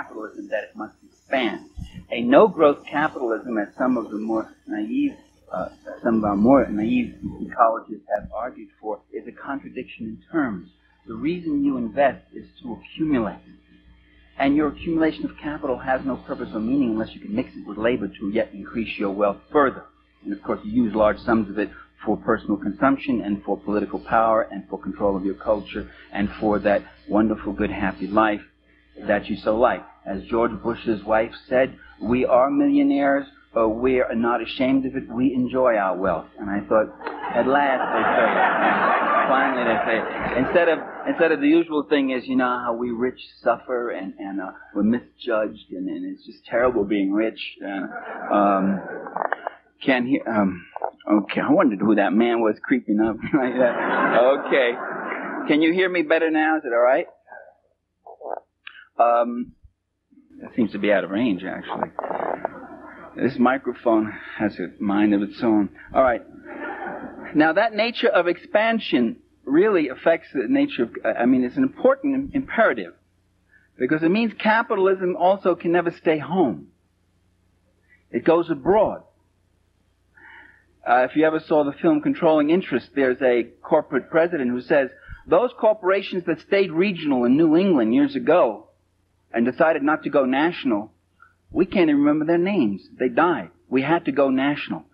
capitalism that it must expand. A no-growth capitalism, as some of the more naive, uh, some of our more naive ecologists have argued for, is a contradiction in terms. The reason you invest is to accumulate. And your accumulation of capital has no purpose or meaning unless you can mix it with labor to yet increase your wealth further. And of course, you use large sums of it for personal consumption and for political power and for control of your culture and for that wonderful, good, happy life that you so like. As George Bush's wife said, we are millionaires, but we are not ashamed of it. We enjoy our wealth. And I thought, at last they say it. Finally they say it. Instead of, instead of the usual thing is, you know, how we rich suffer and, and uh, we're misjudged and, and it's just terrible being rich. Um, can't hear, um, okay, I wondered who that man was creeping up like that. Okay. Can you hear me better now? Is it alright? Um, it seems to be out of range, actually. This microphone has a mind of its own. All right. Now, that nature of expansion really affects the nature of, I mean, it's an important imperative because it means capitalism also can never stay home. It goes abroad. Uh, if you ever saw the film Controlling Interest, there's a corporate president who says, those corporations that stayed regional in New England years ago and decided not to go national, we can't even remember their names. They died. We had to go national.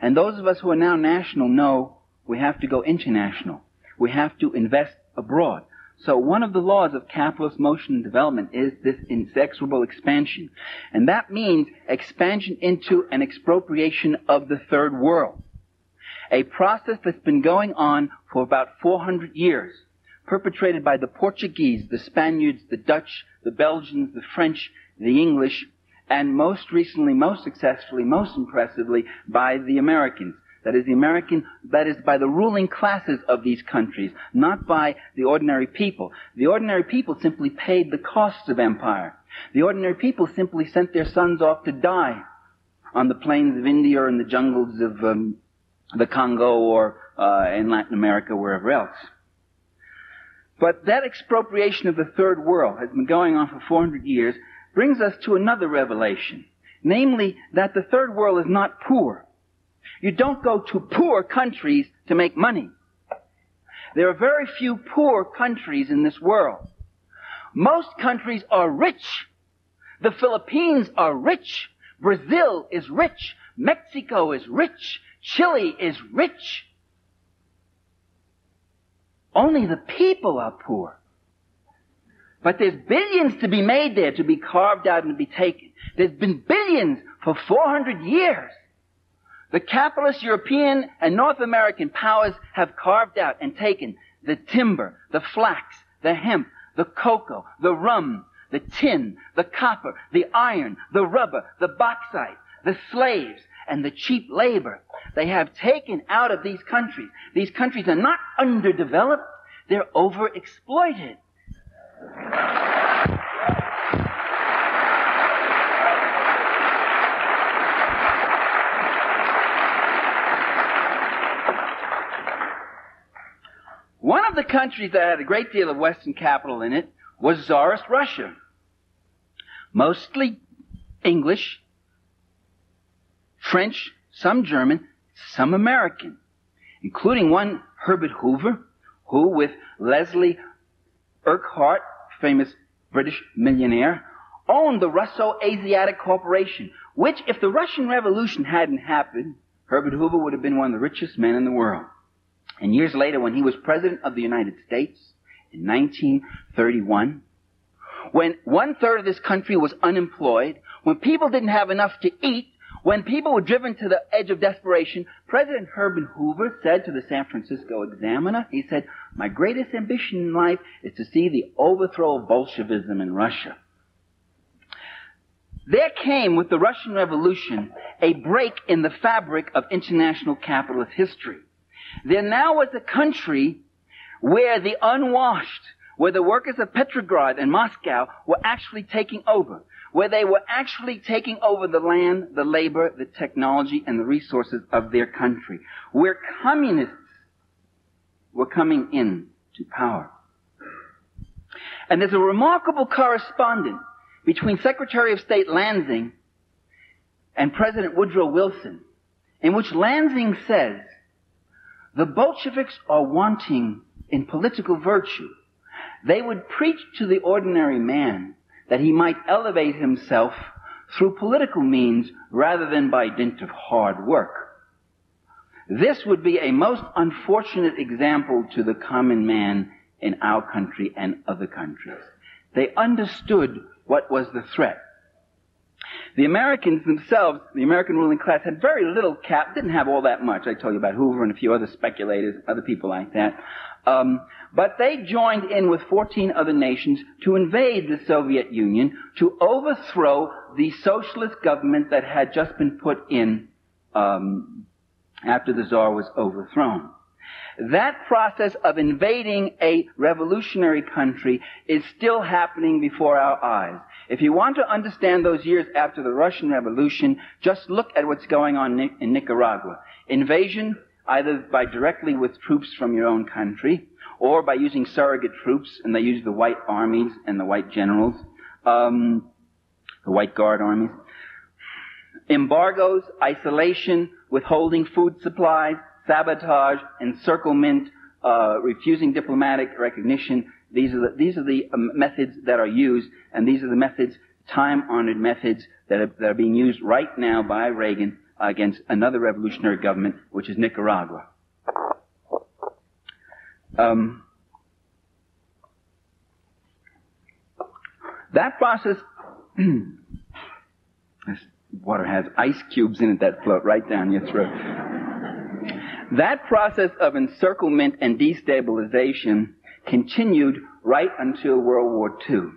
And those of us who are now national know we have to go international. We have to invest abroad. So one of the laws of capitalist motion and development is this inexorable expansion. And that means expansion into an expropriation of the third world. A process that's been going on for about 400 years perpetrated by the Portuguese, the Spaniards, the Dutch, the Belgians, the French, the English, and most recently, most successfully, most impressively by the Americans. That is the American, that is by the ruling classes of these countries, not by the ordinary people. The ordinary people simply paid the costs of empire. The ordinary people simply sent their sons off to die on the plains of India or in the jungles of um, the Congo or uh, in Latin America, wherever else. But that expropriation of the third world has been going on for 400 years, brings us to another revelation. Namely, that the third world is not poor. You don't go to poor countries to make money. There are very few poor countries in this world. Most countries are rich. The Philippines are rich. Brazil is rich. Mexico is rich. Chile is rich. Only the people are poor. But there's billions to be made there, to be carved out and to be taken. There's been billions for 400 years. The capitalist European and North American powers have carved out and taken the timber, the flax, the hemp, the cocoa, the rum, the tin, the copper, the iron, the rubber, the bauxite, the slaves, and the cheap labor they have taken out of these countries. These countries are not underdeveloped, they're overexploited. One of the countries that had a great deal of Western capital in it was Tsarist Russia. Mostly English, French, some German, some American, including one Herbert Hoover, who with Leslie Urquhart, famous British millionaire, owned the Russo-Asiatic Corporation, which if the Russian Revolution hadn't happened, Herbert Hoover would have been one of the richest men in the world. And years later, when he was President of the United States, in 1931, when one third of this country was unemployed, when people didn't have enough to eat, when people were driven to the edge of desperation, President Herbert Hoover said to the San Francisco Examiner, he said, my greatest ambition in life is to see the overthrow of Bolshevism in Russia. There came with the Russian Revolution a break in the fabric of international capitalist history. There now was a country where the unwashed, where the workers of Petrograd and Moscow were actually taking over, where they were actually taking over the land, the labor, the technology, and the resources of their country, where communists were coming in to power. And there's a remarkable correspondence between Secretary of State Lansing and President Woodrow Wilson, in which Lansing says, the Bolsheviks are wanting in political virtue. They would preach to the ordinary man that he might elevate himself through political means rather than by dint of hard work. This would be a most unfortunate example to the common man in our country and other countries. They understood what was the threat. The Americans themselves, the American ruling class, had very little cap, didn't have all that much. I told you about Hoover and a few other speculators, other people like that. Um, but they joined in with 14 other nations to invade the Soviet Union to overthrow the socialist government that had just been put in um, after the Tsar was overthrown. That process of invading a revolutionary country is still happening before our eyes. If you want to understand those years after the Russian Revolution, just look at what's going on in Nicaragua. Invasion, either by directly with troops from your own country, or by using surrogate troops, and they use the white armies and the white generals, um, the white guard armies. Embargoes, isolation, withholding food supplies, sabotage, encirclement, uh, refusing diplomatic recognition. These are the, these are the um, methods that are used, and these are the methods, time-honored methods that are, that are being used right now by Reagan against another revolutionary government, which is Nicaragua. Um, that process, this water has ice cubes in it that float right down your throat. That process of encirclement and destabilization continued right until World War II.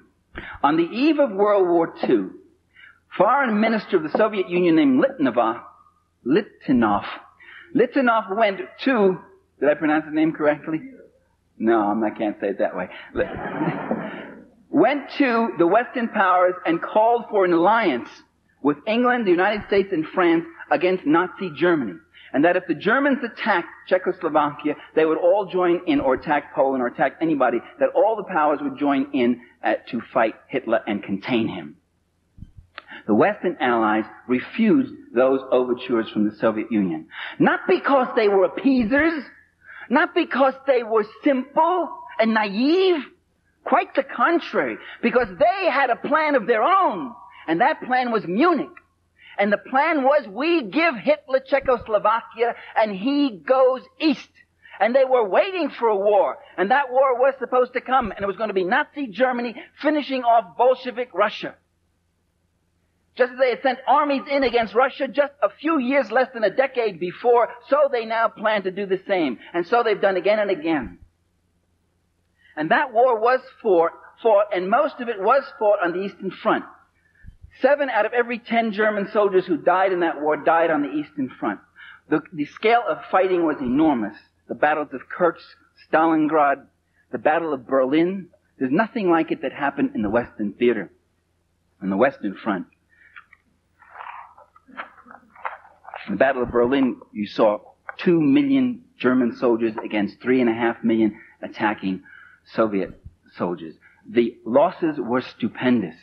On the eve of World War II, foreign minister of the Soviet Union named Litvinov, Litvinov, Litvinov went to, did I pronounce his name correctly? No, I can't say it that way. went to the Western powers and called for an alliance with England, the United States, and France against Nazi Germany and that if the Germans attacked Czechoslovakia, they would all join in or attack Poland or attack anybody, that all the powers would join in uh, to fight Hitler and contain him. The Western Allies refused those overtures from the Soviet Union. Not because they were appeasers, not because they were simple and naive, quite the contrary, because they had a plan of their own, and that plan was Munich. And the plan was we give Hitler Czechoslovakia and he goes east. And they were waiting for a war. And that war was supposed to come. And it was going to be Nazi Germany finishing off Bolshevik Russia. Just as they had sent armies in against Russia just a few years less than a decade before, so they now plan to do the same. And so they've done again and again. And that war was fought, fought, and most of it was fought on the Eastern Front. Seven out of every ten German soldiers who died in that war died on the Eastern Front. The, the scale of fighting was enormous. The battles of Kursk, Stalingrad, the Battle of Berlin. There's nothing like it that happened in the Western theater, on the Western Front. In the Battle of Berlin, you saw two million German soldiers against three and a half million attacking Soviet soldiers. The losses were stupendous.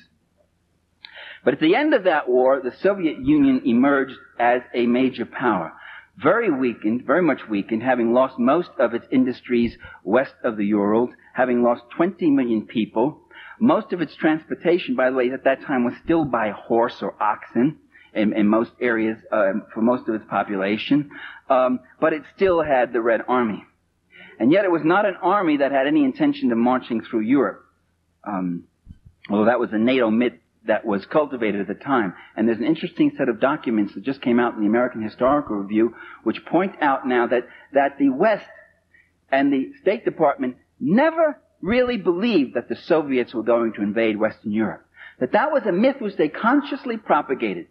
But at the end of that war, the Soviet Union emerged as a major power. Very weakened, very much weakened, having lost most of its industries west of the Urals, having lost 20 million people. Most of its transportation, by the way, at that time was still by horse or oxen in, in most areas uh, for most of its population. Um, but it still had the Red Army. And yet it was not an army that had any intention of marching through Europe. Um, although that was a NATO myth that was cultivated at the time. And there's an interesting set of documents that just came out in the American Historical Review, which point out now that, that the West and the State Department never really believed that the Soviets were going to invade Western Europe. That that was a myth which they consciously propagated.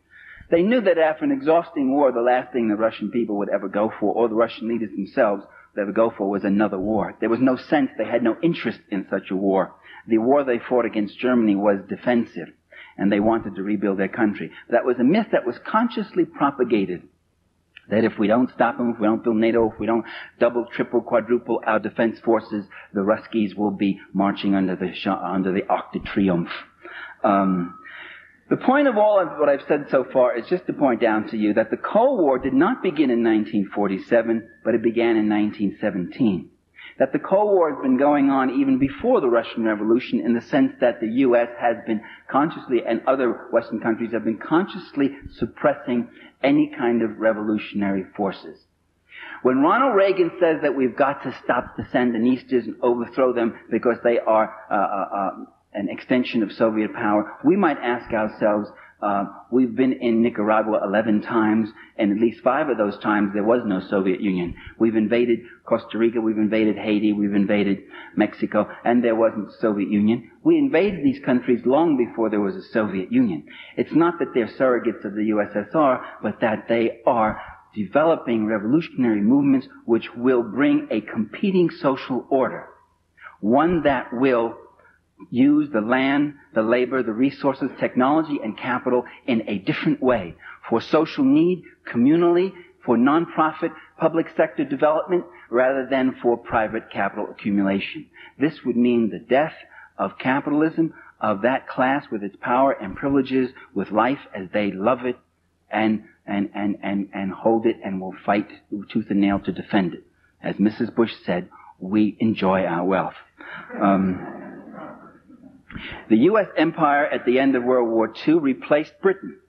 They knew that after an exhausting war, the last thing the Russian people would ever go for, or the Russian leaders themselves would ever go for, was another war. There was no sense, they had no interest in such a war. The war they fought against Germany was defensive and they wanted to rebuild their country. That was a myth that was consciously propagated. That if we don't stop them, if we don't build NATO, if we don't double, triple, quadruple our defense forces, the Ruskies will be marching under the under the Arc de Triomphe. Um, The point of all of what I've said so far is just to point down to you that the Cold War did not begin in 1947, but it began in 1917. That the Cold War has been going on even before the Russian Revolution in the sense that the U.S. has been consciously, and other Western countries have been consciously suppressing any kind of revolutionary forces. When Ronald Reagan says that we've got to stop the Sandinistas and overthrow them because they are uh, uh, uh an extension of Soviet power, we might ask ourselves, uh, we've been in Nicaragua 11 times, and at least five of those times there was no Soviet Union. We've invaded Costa Rica, we've invaded Haiti, we've invaded Mexico, and there wasn't Soviet Union. We invaded these countries long before there was a Soviet Union. It's not that they're surrogates of the USSR, but that they are developing revolutionary movements which will bring a competing social order. One that will use the land, the labor, the resources, technology, and capital in a different way for social need, communally, for nonprofit, public sector development, rather than for private capital accumulation. This would mean the death of capitalism, of that class with its power and privileges, with life as they love it, and, and, and, and, and hold it and will fight tooth and nail to defend it. As Mrs. Bush said, we enjoy our wealth. Um, the U.S. empire at the end of World War II replaced Britain.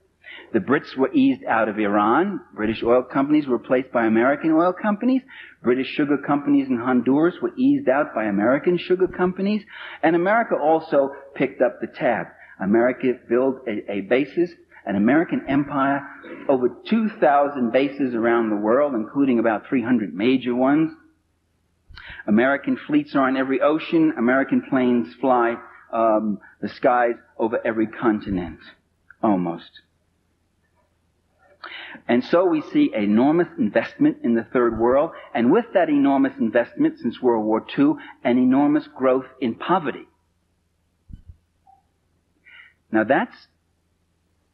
The Brits were eased out of Iran. British oil companies were replaced by American oil companies. British sugar companies in Honduras were eased out by American sugar companies. And America also picked up the tab. America built a, a basis, an American empire, over 2,000 bases around the world, including about 300 major ones. American fleets are on every ocean. American planes fly um, the skies over every continent, almost. And so we see enormous investment in the third world, and with that enormous investment since World War II, an enormous growth in poverty. Now that's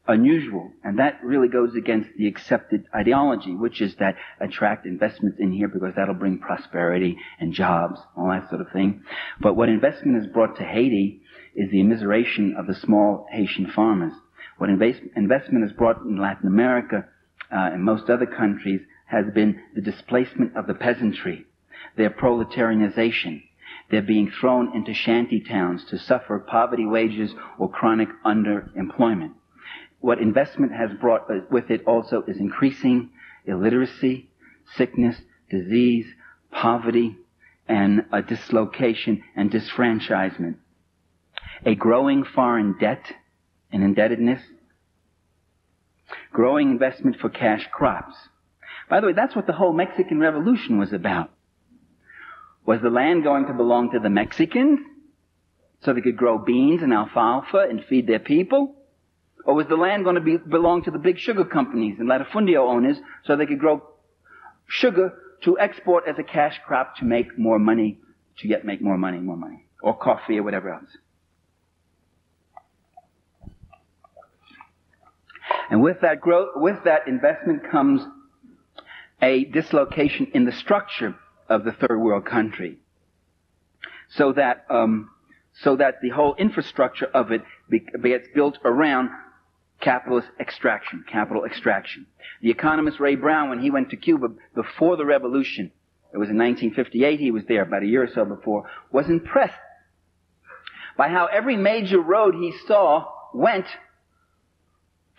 unusual, and that really goes against the accepted ideology, which is that attract investments in here because that'll bring prosperity and jobs, all that sort of thing. But what investment has brought to Haiti is the immiseration of the small Haitian farmers. What investment has brought in Latin America uh, and most other countries has been the displacement of the peasantry, their proletarianization. They're being thrown into shanty towns to suffer poverty wages or chronic underemployment. What investment has brought with it also is increasing illiteracy, sickness, disease, poverty, and a dislocation and disfranchisement a growing foreign debt and indebtedness, growing investment for cash crops. By the way, that's what the whole Mexican Revolution was about. Was the land going to belong to the Mexicans so they could grow beans and alfalfa and feed their people? Or was the land going to be, belong to the big sugar companies and latifundio owners so they could grow sugar to export as a cash crop to make more money, to yet make more money, more money, or coffee or whatever else? And with that growth, with that investment comes a dislocation in the structure of the third world country. So that, um, so that the whole infrastructure of it gets built around capitalist extraction, capital extraction. The economist Ray Brown, when he went to Cuba before the revolution, it was in 1958, he was there about a year or so before, was impressed by how every major road he saw went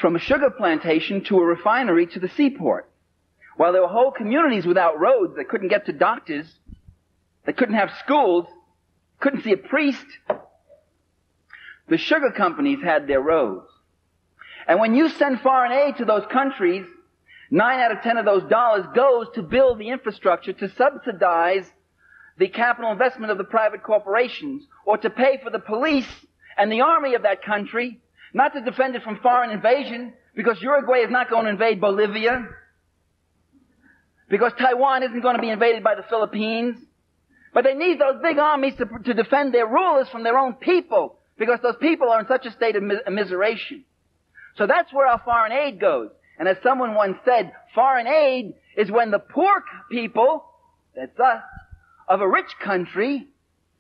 from a sugar plantation to a refinery to the seaport. While there were whole communities without roads that couldn't get to doctors, that couldn't have schools, couldn't see a priest, the sugar companies had their roads. And when you send foreign aid to those countries, nine out of ten of those dollars goes to build the infrastructure to subsidize the capital investment of the private corporations or to pay for the police and the army of that country not to defend it from foreign invasion, because Uruguay is not going to invade Bolivia. Because Taiwan isn't going to be invaded by the Philippines. But they need those big armies to, to defend their rulers from their own people. Because those people are in such a state of miseration. So that's where our foreign aid goes. And as someone once said, foreign aid is when the poor people, that's us, of a rich country,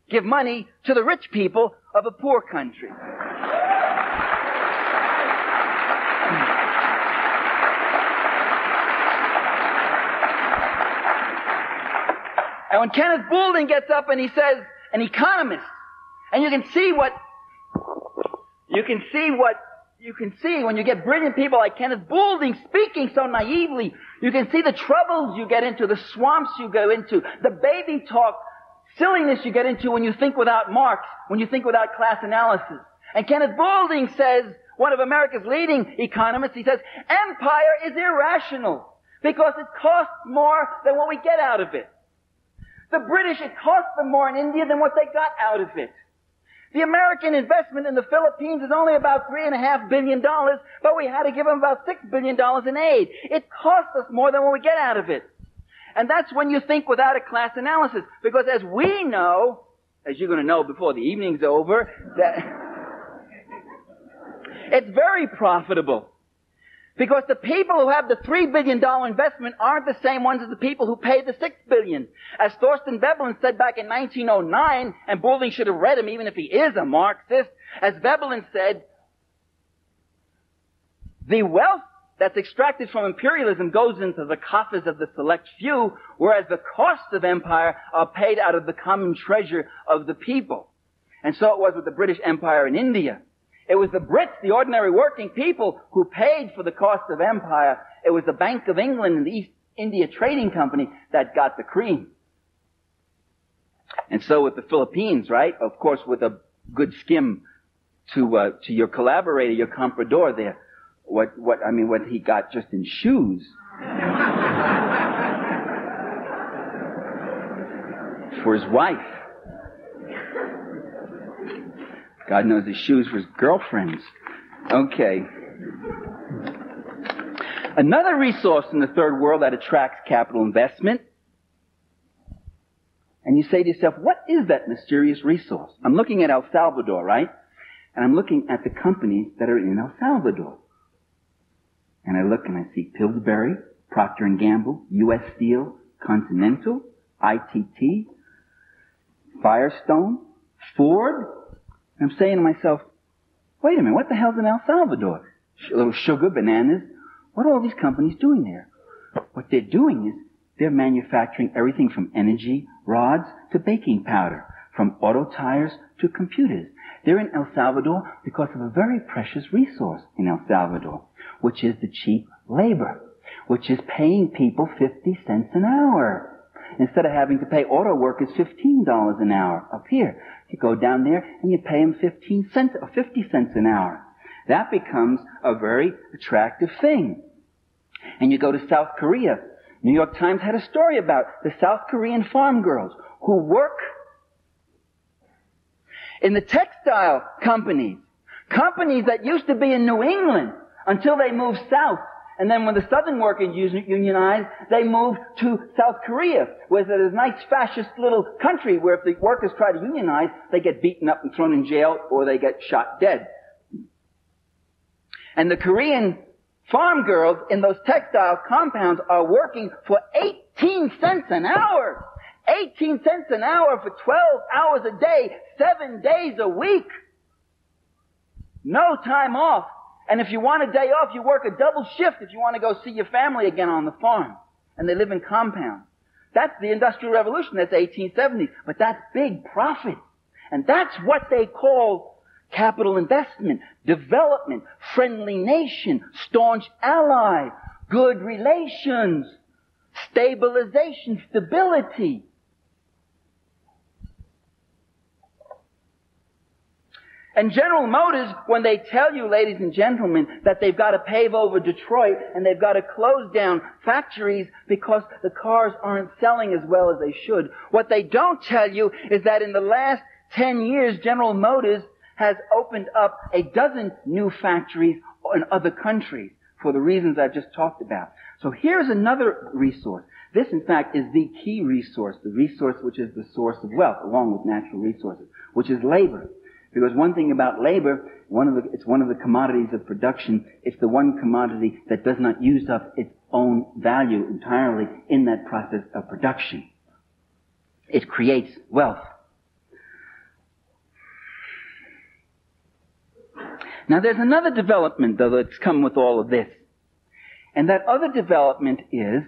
give money to the rich people of a poor country. When Kenneth Boulding gets up and he says, an economist, and you can see what, you can see what, you can see when you get brilliant people like Kenneth Boulding speaking so naively, you can see the troubles you get into, the swamps you go into, the baby talk, silliness you get into when you think without Marx, when you think without class analysis. And Kenneth Boulding says, one of America's leading economists, he says, empire is irrational because it costs more than what we get out of it. The British, it cost them more in India than what they got out of it. The American investment in the Philippines is only about three and a half billion dollars, but we had to give them about six billion dollars in aid. It cost us more than what we get out of it. And that's when you think without a class analysis. Because as we know, as you're going to know before the evening's over, that it's very profitable. Because the people who have the three billion dollar investment aren't the same ones as the people who paid the six billion. As Thorstein Veblen said back in 1909, and Boulding should have read him even if he is a Marxist, as Veblen said, the wealth that's extracted from imperialism goes into the coffers of the select few, whereas the costs of empire are paid out of the common treasure of the people. And so it was with the British Empire in India. It was the Brits, the ordinary working people, who paid for the cost of empire. It was the Bank of England and the East India Trading Company that got the cream. And so with the Philippines, right? Of course, with a good skim to uh, to your collaborator, your comprador there. What what I mean, what he got just in shoes. for his wife. God knows his shoes his girlfriends. Okay. Another resource in the third world that attracts capital investment. And you say to yourself, what is that mysterious resource? I'm looking at El Salvador, right? And I'm looking at the companies that are in El Salvador. And I look and I see Pillsbury, Procter & Gamble, U.S. Steel, Continental, ITT, Firestone, Ford, I'm saying to myself, wait a minute, what the hell's in El Salvador? Little sugar, bananas. What are all these companies doing there? What they're doing is they're manufacturing everything from energy rods to baking powder, from auto tires to computers. They're in El Salvador because of a very precious resource in El Salvador, which is the cheap labor, which is paying people 50 cents an hour. Instead of having to pay auto workers $15 an hour up here, you go down there and you pay them 15 cents or 50 cents an hour. That becomes a very attractive thing. And you go to South Korea. New York Times had a story about the South Korean farm girls who work in the textile companies. Companies that used to be in New England until they moved south and then when the Southern workers unionized, they moved to South Korea, where there's a nice fascist little country where if the workers try to unionize, they get beaten up and thrown in jail or they get shot dead. And the Korean farm girls in those textile compounds are working for 18 cents an hour. 18 cents an hour for 12 hours a day, 7 days a week. No time off. And if you want a day off, you work a double shift if you want to go see your family again on the farm. And they live in compounds. That's the Industrial Revolution. That's 1870s. But that's big profit. And that's what they call capital investment, development, friendly nation, staunch ally, good relations, stabilization, stability. And General Motors, when they tell you, ladies and gentlemen, that they've got to pave over Detroit and they've got to close down factories because the cars aren't selling as well as they should, what they don't tell you is that in the last 10 years, General Motors has opened up a dozen new factories in other countries for the reasons I've just talked about. So here's another resource. This, in fact, is the key resource, the resource which is the source of wealth, along with natural resources, which is labor. Because one thing about labor, one of the, it's one of the commodities of production. It's the one commodity that does not use up its own value entirely in that process of production. It creates wealth. Now there's another development though that's come with all of this. And that other development is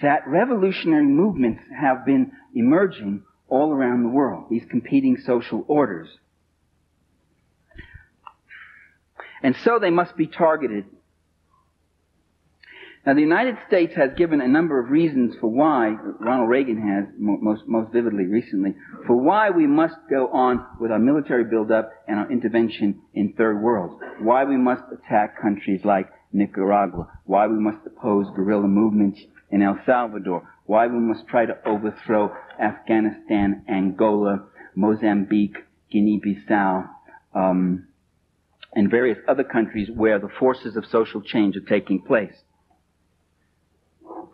that revolutionary movements have been emerging all around the world, these competing social orders. And so they must be targeted. Now the United States has given a number of reasons for why, Ronald Reagan has most, most vividly recently, for why we must go on with our military buildup and our intervention in third worlds. Why we must attack countries like Nicaragua. Why we must oppose guerrilla movements in El Salvador. Why we must try to overthrow Afghanistan, Angola, Mozambique, Guinea-Bissau, um, and various other countries where the forces of social change are taking place.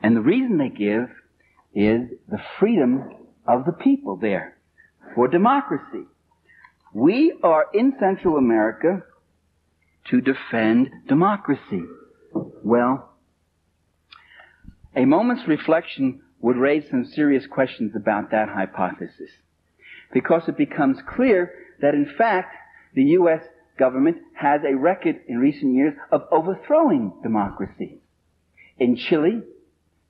And the reason they give is the freedom of the people there for democracy. We are in Central America to defend democracy. Well, a moment's reflection would raise some serious questions about that hypothesis. Because it becomes clear that in fact the U.S. government has a record in recent years of overthrowing democracy. In Chile,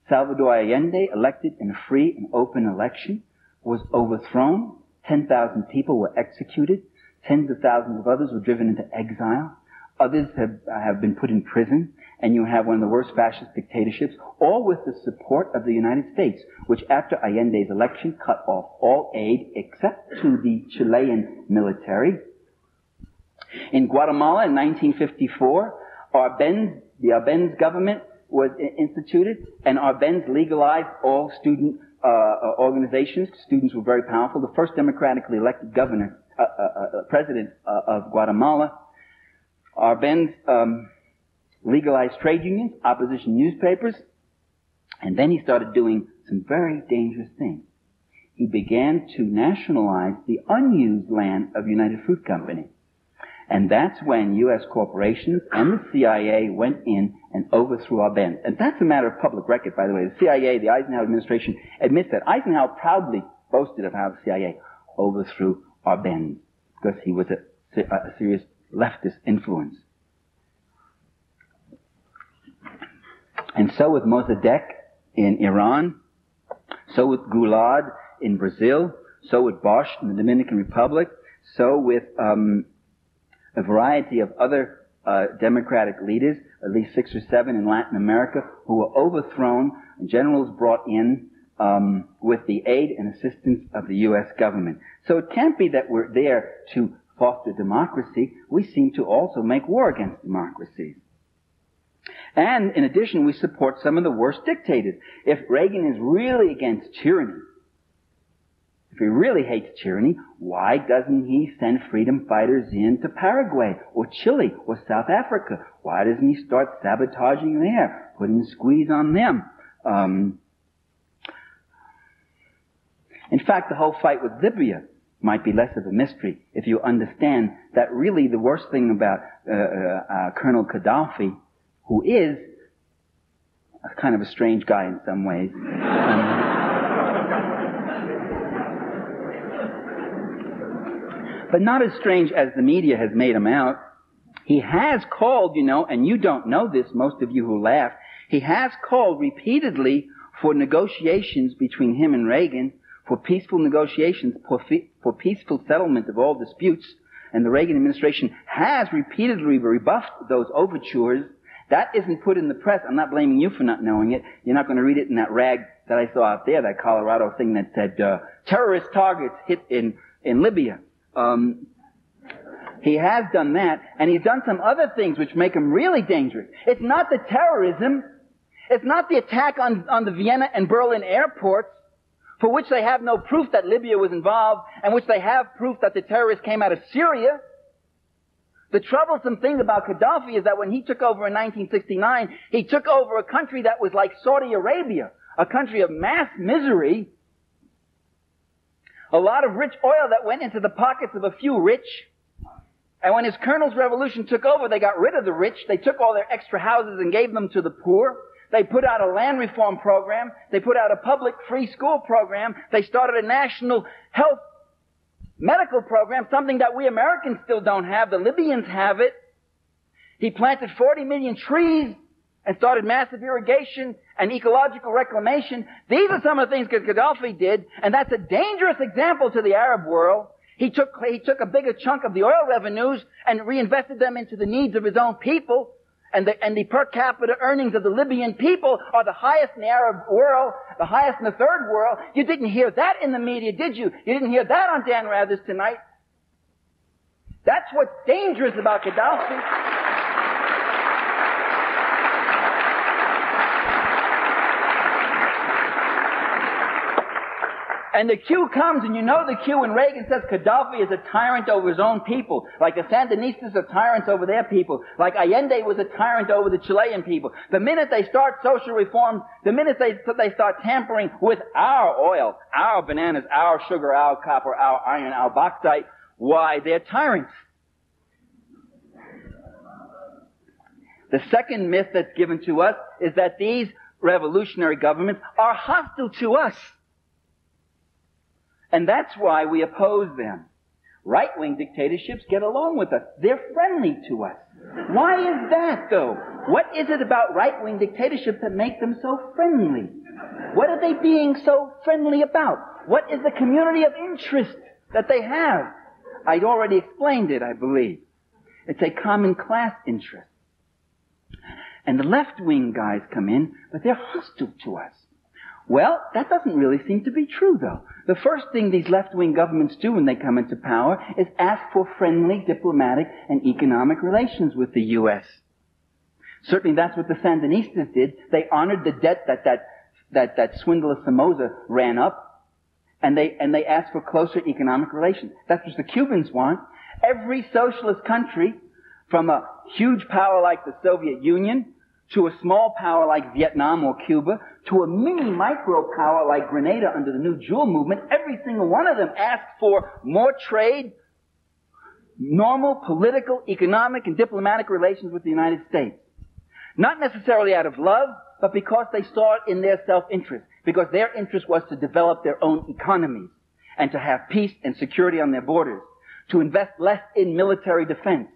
Salvador Allende, elected in a free and open election, was overthrown. 10,000 people were executed. Tens of thousands of others were driven into exile. Others have, have been put in prison. And you have one of the worst fascist dictatorships, all with the support of the United States, which after Allende's election cut off all aid except to the Chilean military. In Guatemala in 1954, Arbenz, the Arbenz government was instituted, and Arbenz legalized all student uh, uh, organizations. Students were very powerful. The first democratically elected governor, uh, uh, uh president uh, of Guatemala. Arbenz um, legalized trade unions, opposition newspapers, and then he started doing some very dangerous things. He began to nationalize the unused land of United Fruit Company. And that's when U.S. corporations and the CIA went in and overthrew Arbenz. And that's a matter of public record, by the way. The CIA, the Eisenhower administration, admits that. Eisenhower proudly boasted of how the CIA overthrew Arbenz because he was a, a serious leftist influence. And so with Mossadegh in Iran, so with Goulart in Brazil, so with Bosch in the Dominican Republic, so with um, a variety of other uh, democratic leaders, at least six or seven in Latin America, who were overthrown, generals brought in um, with the aid and assistance of the U.S. government. So it can't be that we're there to foster democracy. We seem to also make war against democracies. And in addition, we support some of the worst dictators. If Reagan is really against tyranny, if he really hates tyranny, why doesn't he send freedom fighters in to Paraguay or Chile or South Africa? Why doesn't he start sabotaging there, putting squeeze on them? Um, in fact, the whole fight with Libya might be less of a mystery if you understand that really the worst thing about uh, uh, uh, Colonel Gaddafi, who is a kind of a strange guy in some ways. Um, but not as strange as the media has made him out. He has called, you know, and you don't know this, most of you who laugh, he has called repeatedly for negotiations between him and Reagan, for peaceful negotiations, for, for peaceful settlement of all disputes, and the Reagan administration has repeatedly rebuffed those overtures. That isn't put in the press. I'm not blaming you for not knowing it. You're not going to read it in that rag that I saw out there, that Colorado thing that said, uh, terrorist targets hit in, in Libya. Um, he has done that, and he's done some other things which make him really dangerous. It's not the terrorism. It's not the attack on, on the Vienna and Berlin airports, for which they have no proof that Libya was involved, and which they have proof that the terrorists came out of Syria. The troublesome thing about Gaddafi is that when he took over in 1969, he took over a country that was like Saudi Arabia, a country of mass misery, a lot of rich oil that went into the pockets of a few rich. And when his colonel's revolution took over, they got rid of the rich. They took all their extra houses and gave them to the poor. They put out a land reform program. They put out a public free school program. They started a national health medical program, something that we Americans still don't have. The Libyans have it. He planted 40 million trees and started massive irrigation and ecological reclamation. These are some of the things that Gaddafi did, and that's a dangerous example to the Arab world. He took, he took a bigger chunk of the oil revenues and reinvested them into the needs of his own people. And the, and the per capita earnings of the Libyan people are the highest in the Arab world, the highest in the third world. You didn't hear that in the media, did you? You didn't hear that on Dan Rather's tonight. That's what's dangerous about Gaddafi. And the cue comes, and you know the cue when Reagan says Gaddafi is a tyrant over his own people, like the Sandinistas are tyrants over their people, like Allende was a tyrant over the Chilean people. The minute they start social reform, the minute they, they start tampering with our oil, our bananas, our sugar, our copper, our iron, our bauxite, why, they're tyrants. The second myth that's given to us is that these revolutionary governments are hostile to us. And that's why we oppose them. Right-wing dictatorships get along with us. They're friendly to us. Why is that though? What is it about right-wing dictatorships that make them so friendly? What are they being so friendly about? What is the community of interest that they have? I'd already explained it, I believe. It's a common class interest. And the left-wing guys come in, but they're hostile to us. Well, that doesn't really seem to be true though. The first thing these left-wing governments do when they come into power is ask for friendly diplomatic and economic relations with the U.S. Certainly that's what the Sandinistas did. They honored the debt that that, that, that swindler Somoza ran up, and they, and they asked for closer economic relations. That's what the Cubans want. Every socialist country, from a huge power like the Soviet Union, to a small power like Vietnam or Cuba, to a mini micro power like Grenada under the New Jewel movement, every single one of them asked for more trade, normal political, economic, and diplomatic relations with the United States. Not necessarily out of love, but because they saw it in their self-interest. Because their interest was to develop their own economies and to have peace and security on their borders, to invest less in military defense.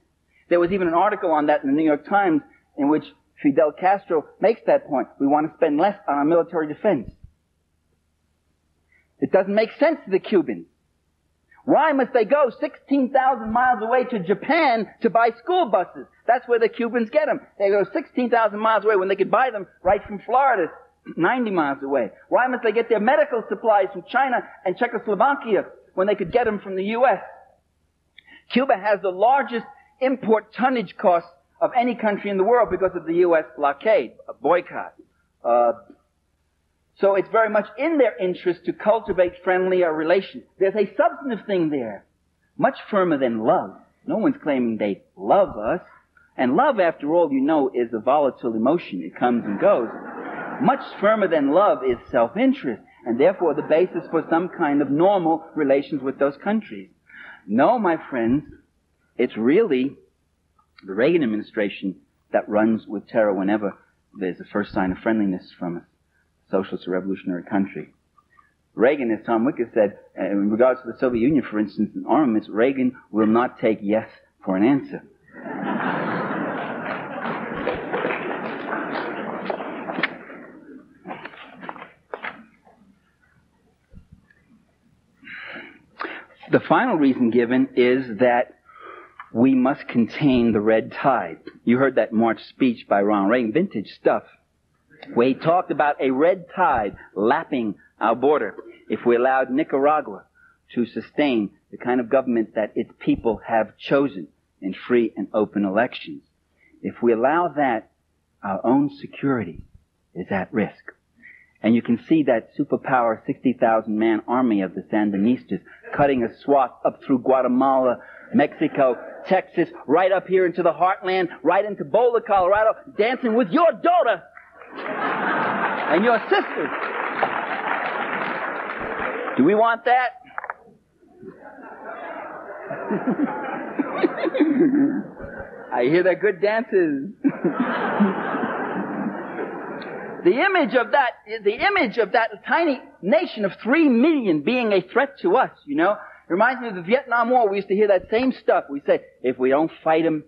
There was even an article on that in the New York Times in which Fidel Castro makes that point. We want to spend less on our military defense. It doesn't make sense to the Cubans. Why must they go 16,000 miles away to Japan to buy school buses? That's where the Cubans get them. They go 16,000 miles away when they could buy them right from Florida, 90 miles away. Why must they get their medical supplies from China and Czechoslovakia when they could get them from the U.S.? Cuba has the largest import tonnage costs of any country in the world because of the U.S. blockade, a boycott. Uh, so it's very much in their interest to cultivate friendlier relations. There's a substantive thing there, much firmer than love. No one's claiming they love us. And love, after all, you know, is a volatile emotion. It comes and goes. Much firmer than love is self-interest, and therefore the basis for some kind of normal relations with those countries. No, my friends, it's really the Reagan administration that runs with terror whenever there's a first sign of friendliness from a socialist or revolutionary country. Reagan, as Tom Wicker said, uh, in regards to the Soviet Union, for instance, in armaments, Reagan will not take yes for an answer. the final reason given is that we must contain the red tide. You heard that March speech by Ronald Reagan, vintage stuff, where he talked about a red tide lapping our border if we allowed Nicaragua to sustain the kind of government that its people have chosen in free and open elections. If we allow that, our own security is at risk. And you can see that superpower 60,000 man army of the Sandinistas cutting a swath up through Guatemala, Mexico, Texas, right up here into the heartland, right into Boulder, Colorado, dancing with your daughter and your sisters. Do we want that? I hear they're good dances. the image of that, the image of that tiny nation of three million being a threat to us, you know, Reminds me of the Vietnam War. We used to hear that same stuff. We say, if we don't fight them,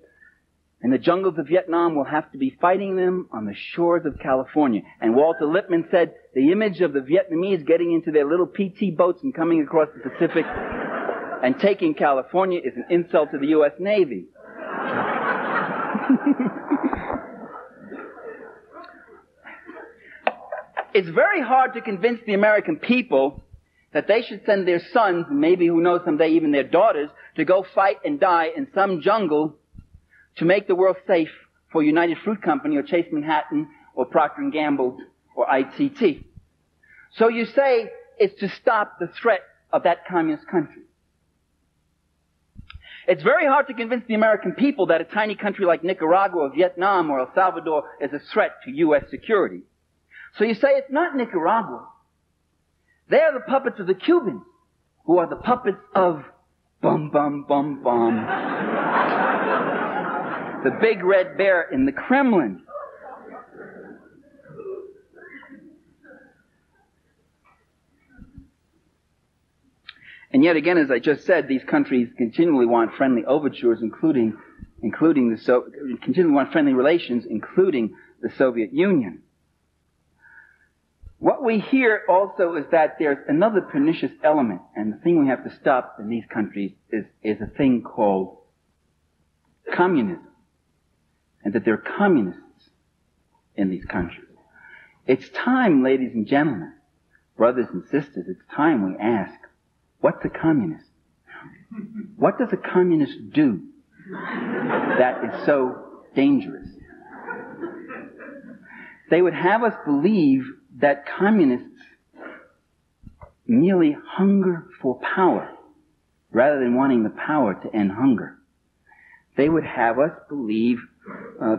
in the jungles of Vietnam, we'll have to be fighting them on the shores of California. And Walter Lippmann said the image of the Vietnamese getting into their little PT boats and coming across the Pacific and taking California is an insult to the U.S. Navy. it's very hard to convince the American people that they should send their sons, maybe who knows someday even their daughters, to go fight and die in some jungle to make the world safe for United Fruit Company or Chase Manhattan or Procter & Gamble or ITT. So you say it's to stop the threat of that communist country. It's very hard to convince the American people that a tiny country like Nicaragua or Vietnam or El Salvador is a threat to U.S. security. So you say it's not Nicaragua. They are the puppets of the Cubans, who are the puppets of bum bum bum bum. the big red bear in the Kremlin. And yet again, as I just said, these countries continually want friendly overtures, including, including the so, continually want friendly relations, including the Soviet Union. What we hear also is that there's another pernicious element, and the thing we have to stop in these countries is, is a thing called communism. And that there are communists in these countries. It's time, ladies and gentlemen, brothers and sisters, it's time we ask, What's a communist? What does a communist do that is so dangerous? They would have us believe that communists merely hunger for power rather than wanting the power to end hunger. They would have us believe, uh,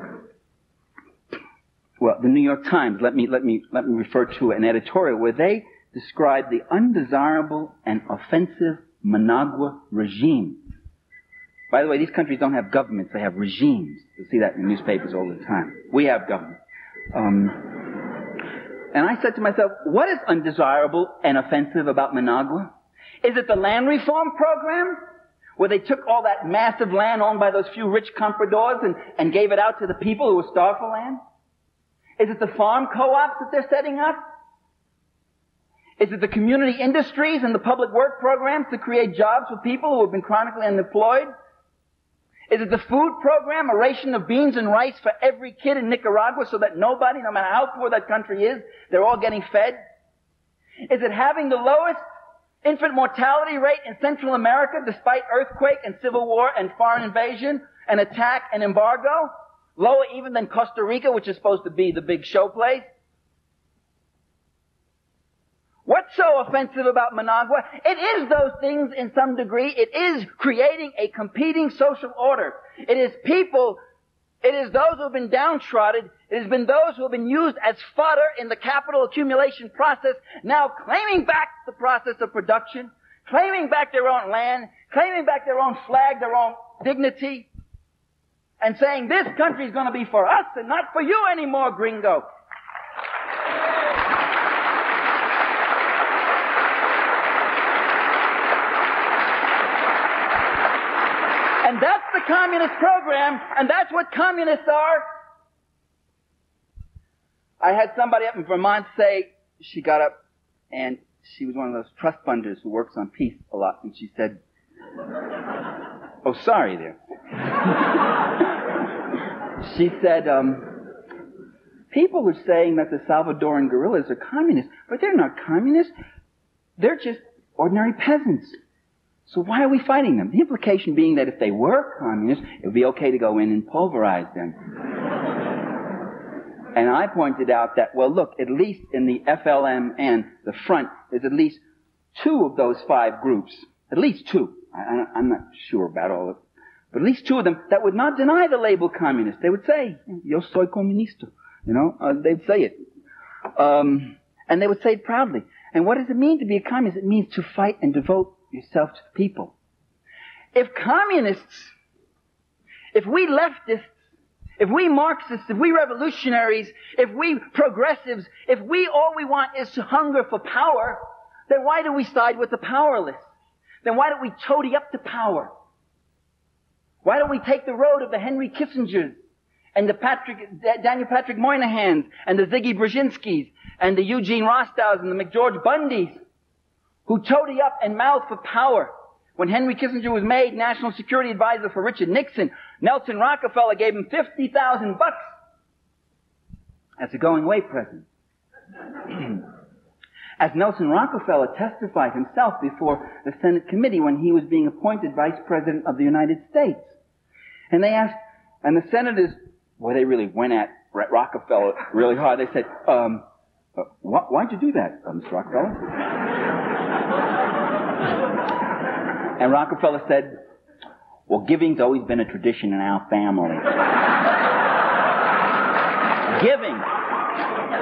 well, the New York Times, let me, let me, let me refer to an editorial where they described the undesirable and offensive Managua regime. By the way, these countries don't have governments, they have regimes. You see that in the newspapers all the time. We have governments. Um, and I said to myself, what is undesirable and offensive about Managua? Is it the land reform program? Where they took all that massive land owned by those few rich compradors and, and gave it out to the people who were starved for land? Is it the farm co-ops that they're setting up? Is it the community industries and the public work programs to create jobs for people who have been chronically unemployed? Is it the food program, a ration of beans and rice for every kid in Nicaragua so that nobody, no matter how poor that country is, they're all getting fed? Is it having the lowest infant mortality rate in Central America despite earthquake and civil war and foreign invasion and attack and embargo? Lower even than Costa Rica, which is supposed to be the big show place? What's so offensive about Managua? It is those things in some degree. It is creating a competing social order. It is people, it is those who have been downtrodden. It has been those who have been used as fodder in the capital accumulation process, now claiming back the process of production, claiming back their own land, claiming back their own flag, their own dignity, and saying this country is going to be for us and not for you anymore, gringo. And that's the communist program, and that's what communists are. I had somebody up in Vermont say, she got up and she was one of those trust funders who works on peace a lot, and she said, Oh, sorry there. she said, um, People are saying that the Salvadoran guerrillas are communists, but they're not communists. They're just ordinary peasants. So why are we fighting them? The implication being that if they were communists, it would be okay to go in and pulverize them. and I pointed out that, well, look, at least in the FLN and the front, there's at least two of those five groups, at least two. I, am not sure about all of them. but at least two of them that would not deny the label communist. They would say, "Yo soy comunista," you know. Uh, they'd say it, um, and they would say it proudly. And what does it mean to be a communist? It means to fight and devote yourself to the people. If communists, if we leftists, if we Marxists, if we revolutionaries, if we progressives, if we all we want is to hunger for power, then why do we side with the powerless? Then why don't we toady up to power? Why don't we take the road of the Henry Kissingers and the Patrick, Daniel Patrick Moynihans and the Ziggy Brzezinskis and the Eugene Rostows and the McGeorge Bundys who toady up and mouthed for power. When Henry Kissinger was made National Security Advisor for Richard Nixon, Nelson Rockefeller gave him 50,000 bucks as a going away present. as Nelson Rockefeller testified himself before the Senate committee when he was being appointed Vice President of the United States. And they asked, and the senators, well, they really went at Rockefeller really hard. They said, um, uh, why, why'd you do that, uh, Mr. Rockefeller? And Rockefeller said, well, giving's always been a tradition in our family. Giving.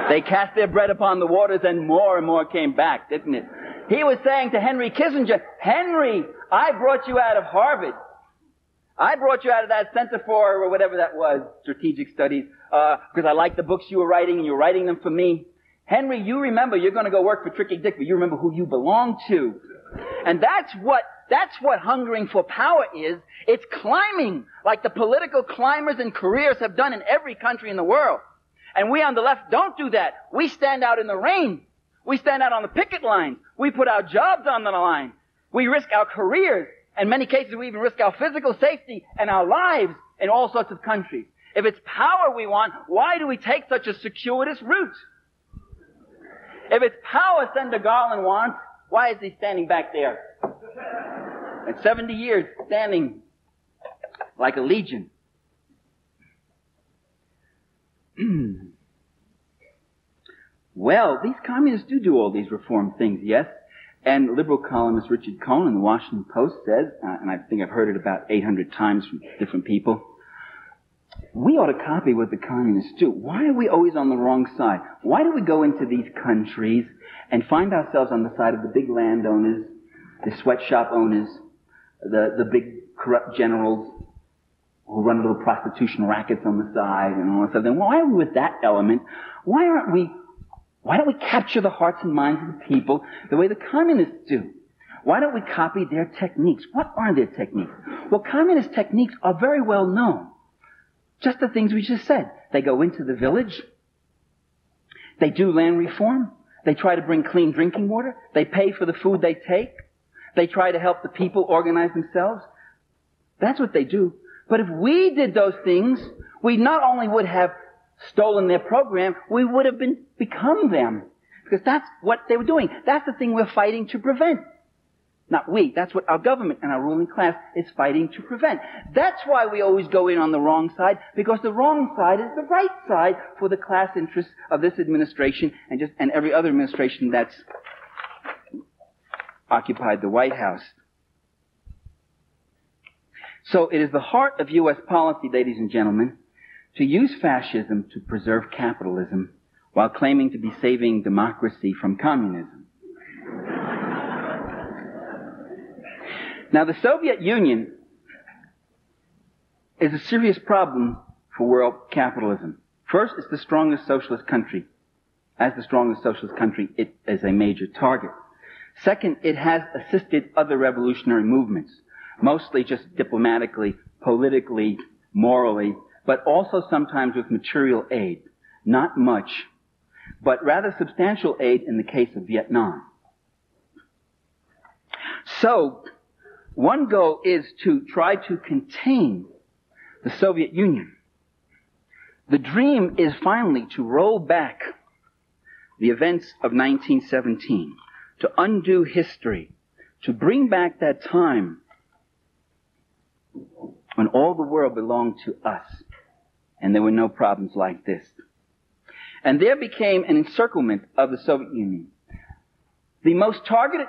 They cast their bread upon the waters and more and more came back, didn't it? He was saying to Henry Kissinger, Henry, I brought you out of Harvard. I brought you out of that Center for, or whatever that was, strategic studies, because uh, I liked the books you were writing and you were writing them for me. Henry, you remember you're going to go work for Tricky Dick, but you remember who you belong to. And that's what, that's what hungering for power is. It's climbing, like the political climbers and careers have done in every country in the world. And we on the left don't do that. We stand out in the rain. We stand out on the picket lines. We put our jobs on the line. We risk our careers. In many cases, we even risk our physical safety and our lives in all sorts of countries. If it's power we want, why do we take such a circuitous route? If it's power Senator Garland wants, why is he standing back there? And 70 years standing like a legion. well, these communists do do all these reform things, yes. And liberal columnist Richard Cohen in the Washington Post says, uh, and I think I've heard it about 800 times from different people, we ought to copy what the communists do. Why are we always on the wrong side? Why do we go into these countries and find ourselves on the side of the big landowners, the sweatshop owners, the, the big corrupt generals who run little prostitution rackets on the side and all that stuff? Then why are we with that element? Why aren't we, why don't we capture the hearts and minds of the people the way the communists do? Why don't we copy their techniques? What are their techniques? Well, communist techniques are very well known. Just the things we just said. They go into the village. They do land reform. They try to bring clean drinking water. They pay for the food they take. They try to help the people organize themselves. That's what they do. But if we did those things, we not only would have stolen their program, we would have been, become them. Because that's what they were doing. That's the thing we're fighting to prevent. Not we. That's what our government and our ruling class is fighting to prevent. That's why we always go in on the wrong side, because the wrong side is the right side for the class interests of this administration and just, and every other administration that's occupied the White House. So it is the heart of U.S. policy, ladies and gentlemen, to use fascism to preserve capitalism while claiming to be saving democracy from communism. Now the Soviet Union is a serious problem for world capitalism. First, it's the strongest socialist country. As the strongest socialist country, it is a major target. Second, it has assisted other revolutionary movements, mostly just diplomatically, politically, morally, but also sometimes with material aid. Not much, but rather substantial aid in the case of Vietnam. So, one goal is to try to contain the Soviet Union. The dream is finally to roll back the events of 1917, to undo history, to bring back that time when all the world belonged to us and there were no problems like this. And there became an encirclement of the Soviet Union. The most targeted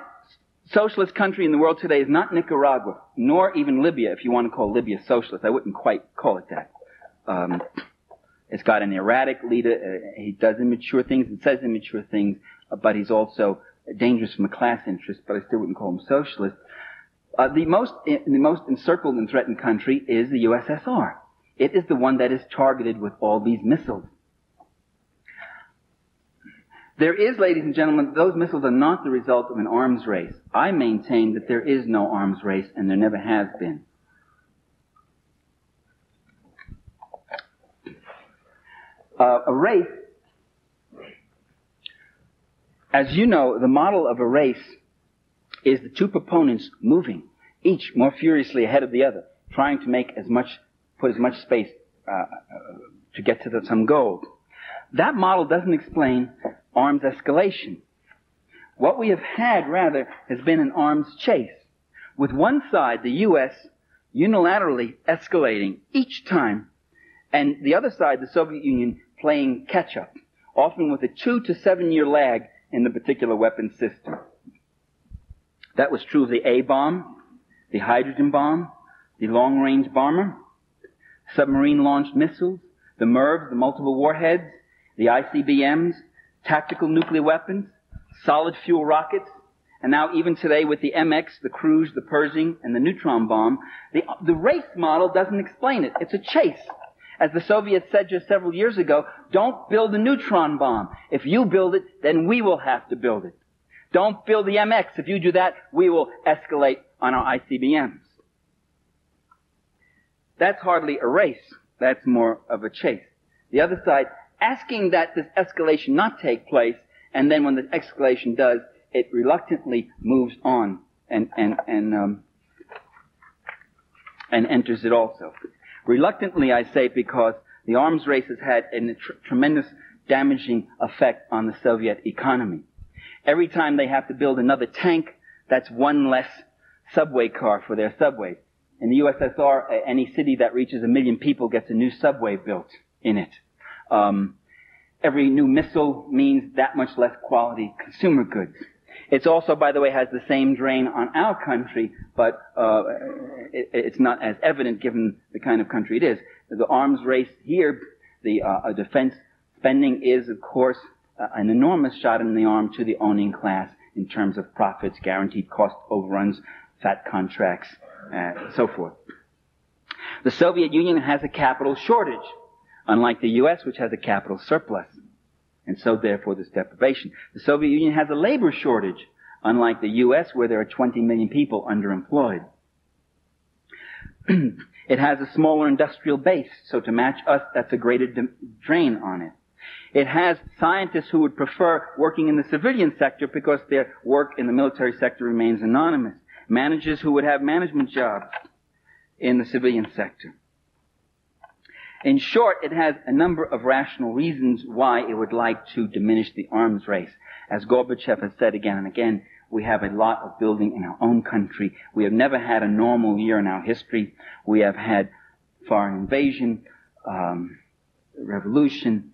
socialist country in the world today is not Nicaragua, nor even Libya, if you want to call Libya socialist. I wouldn't quite call it that. Um, it's got an erratic leader. Uh, he does immature things and says immature things, uh, but he's also dangerous from a class interest, but I still wouldn't call him socialist. Uh, the most, the most encircled and threatened country is the USSR. It is the one that is targeted with all these missiles. There is, ladies and gentlemen, those missiles are not the result of an arms race. I maintain that there is no arms race and there never has been. Uh, a race, as you know, the model of a race is the two proponents moving, each more furiously ahead of the other, trying to make as much, put as much space uh, uh to get to the, some goal. That model doesn't explain arms escalation. What we have had, rather, has been an arms chase, with one side, the U.S., unilaterally escalating each time, and the other side, the Soviet Union, playing catch up, often with a two to seven year lag in the particular weapon system. That was true of the A bomb, the hydrogen bomb, the long range bomber, submarine launched missiles, the MIRVs, the multiple warheads, the ICBMs, tactical nuclear weapons, solid fuel rockets, and now even today with the MX, the cruise, the Pershing, and the neutron bomb, the, the race model doesn't explain it. It's a chase. As the Soviets said just several years ago, don't build a neutron bomb. If you build it, then we will have to build it. Don't build the MX. If you do that, we will escalate on our ICBMs. That's hardly a race. That's more of a chase. The other side, asking that this escalation not take place, and then when the escalation does, it reluctantly moves on and and and um, and enters it also. Reluctantly, I say, because the arms race has had a tr- tremendous damaging effect on the Soviet economy. Every time they have to build another tank, that's one less subway car for their subways. In the USSR, any city that reaches a million people gets a new subway built in it. Um, every new missile means that much less quality consumer goods. It's also, by the way, has the same drain on our country, but uh, it, it's not as evident given the kind of country it is. The arms race here, the uh, defense spending is, of course, uh, an enormous shot in the arm to the owning class in terms of profits, guaranteed cost overruns, fat contracts, uh, so forth. The Soviet Union has a capital shortage, unlike the U.S., which has a capital surplus. And so therefore this deprivation. The Soviet Union has a labor shortage, unlike the U.S., where there are 20 million people underemployed. it has a smaller industrial base, so to match us, that's a greater drain on it. It has scientists who would prefer working in the civilian sector because their work in the military sector remains anonymous. Managers who would have management jobs in the civilian sector. In short, it has a number of rational reasons why it would like to diminish the arms race. As Gorbachev has said again and again, we have a lot of building in our own country. We have never had a normal year in our history. We have had foreign invasion, um, revolution,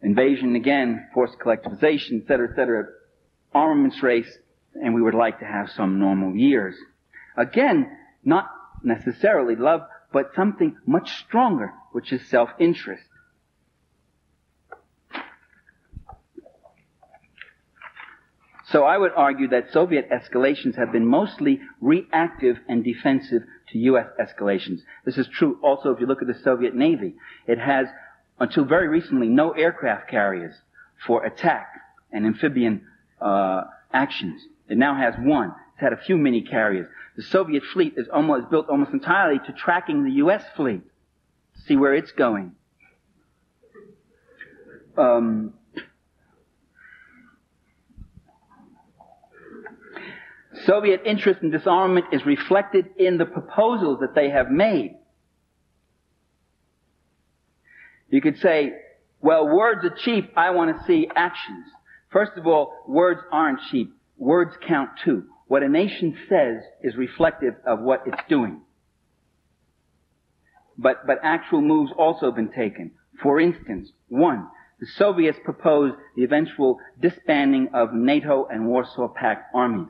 invasion again, forced collectivization, etc., etc., armaments race, and we would like to have some normal years. Again, not necessarily love, but something much stronger, which is self-interest. So I would argue that Soviet escalations have been mostly reactive and defensive to U.S. escalations. This is true also if you look at the Soviet Navy. It has until very recently, no aircraft carriers for attack and amphibian uh, actions. It now has one. It's had a few mini carriers. The Soviet fleet is almost built almost entirely to tracking the U.S. fleet, see where it's going. Um, Soviet interest in disarmament is reflected in the proposals that they have made. You could say, well, words are cheap. I want to see actions. First of all, words aren't cheap. Words count too. What a nation says is reflective of what it's doing. But, but actual moves also have been taken. For instance, one, the Soviets proposed the eventual disbanding of NATO and Warsaw Pact armies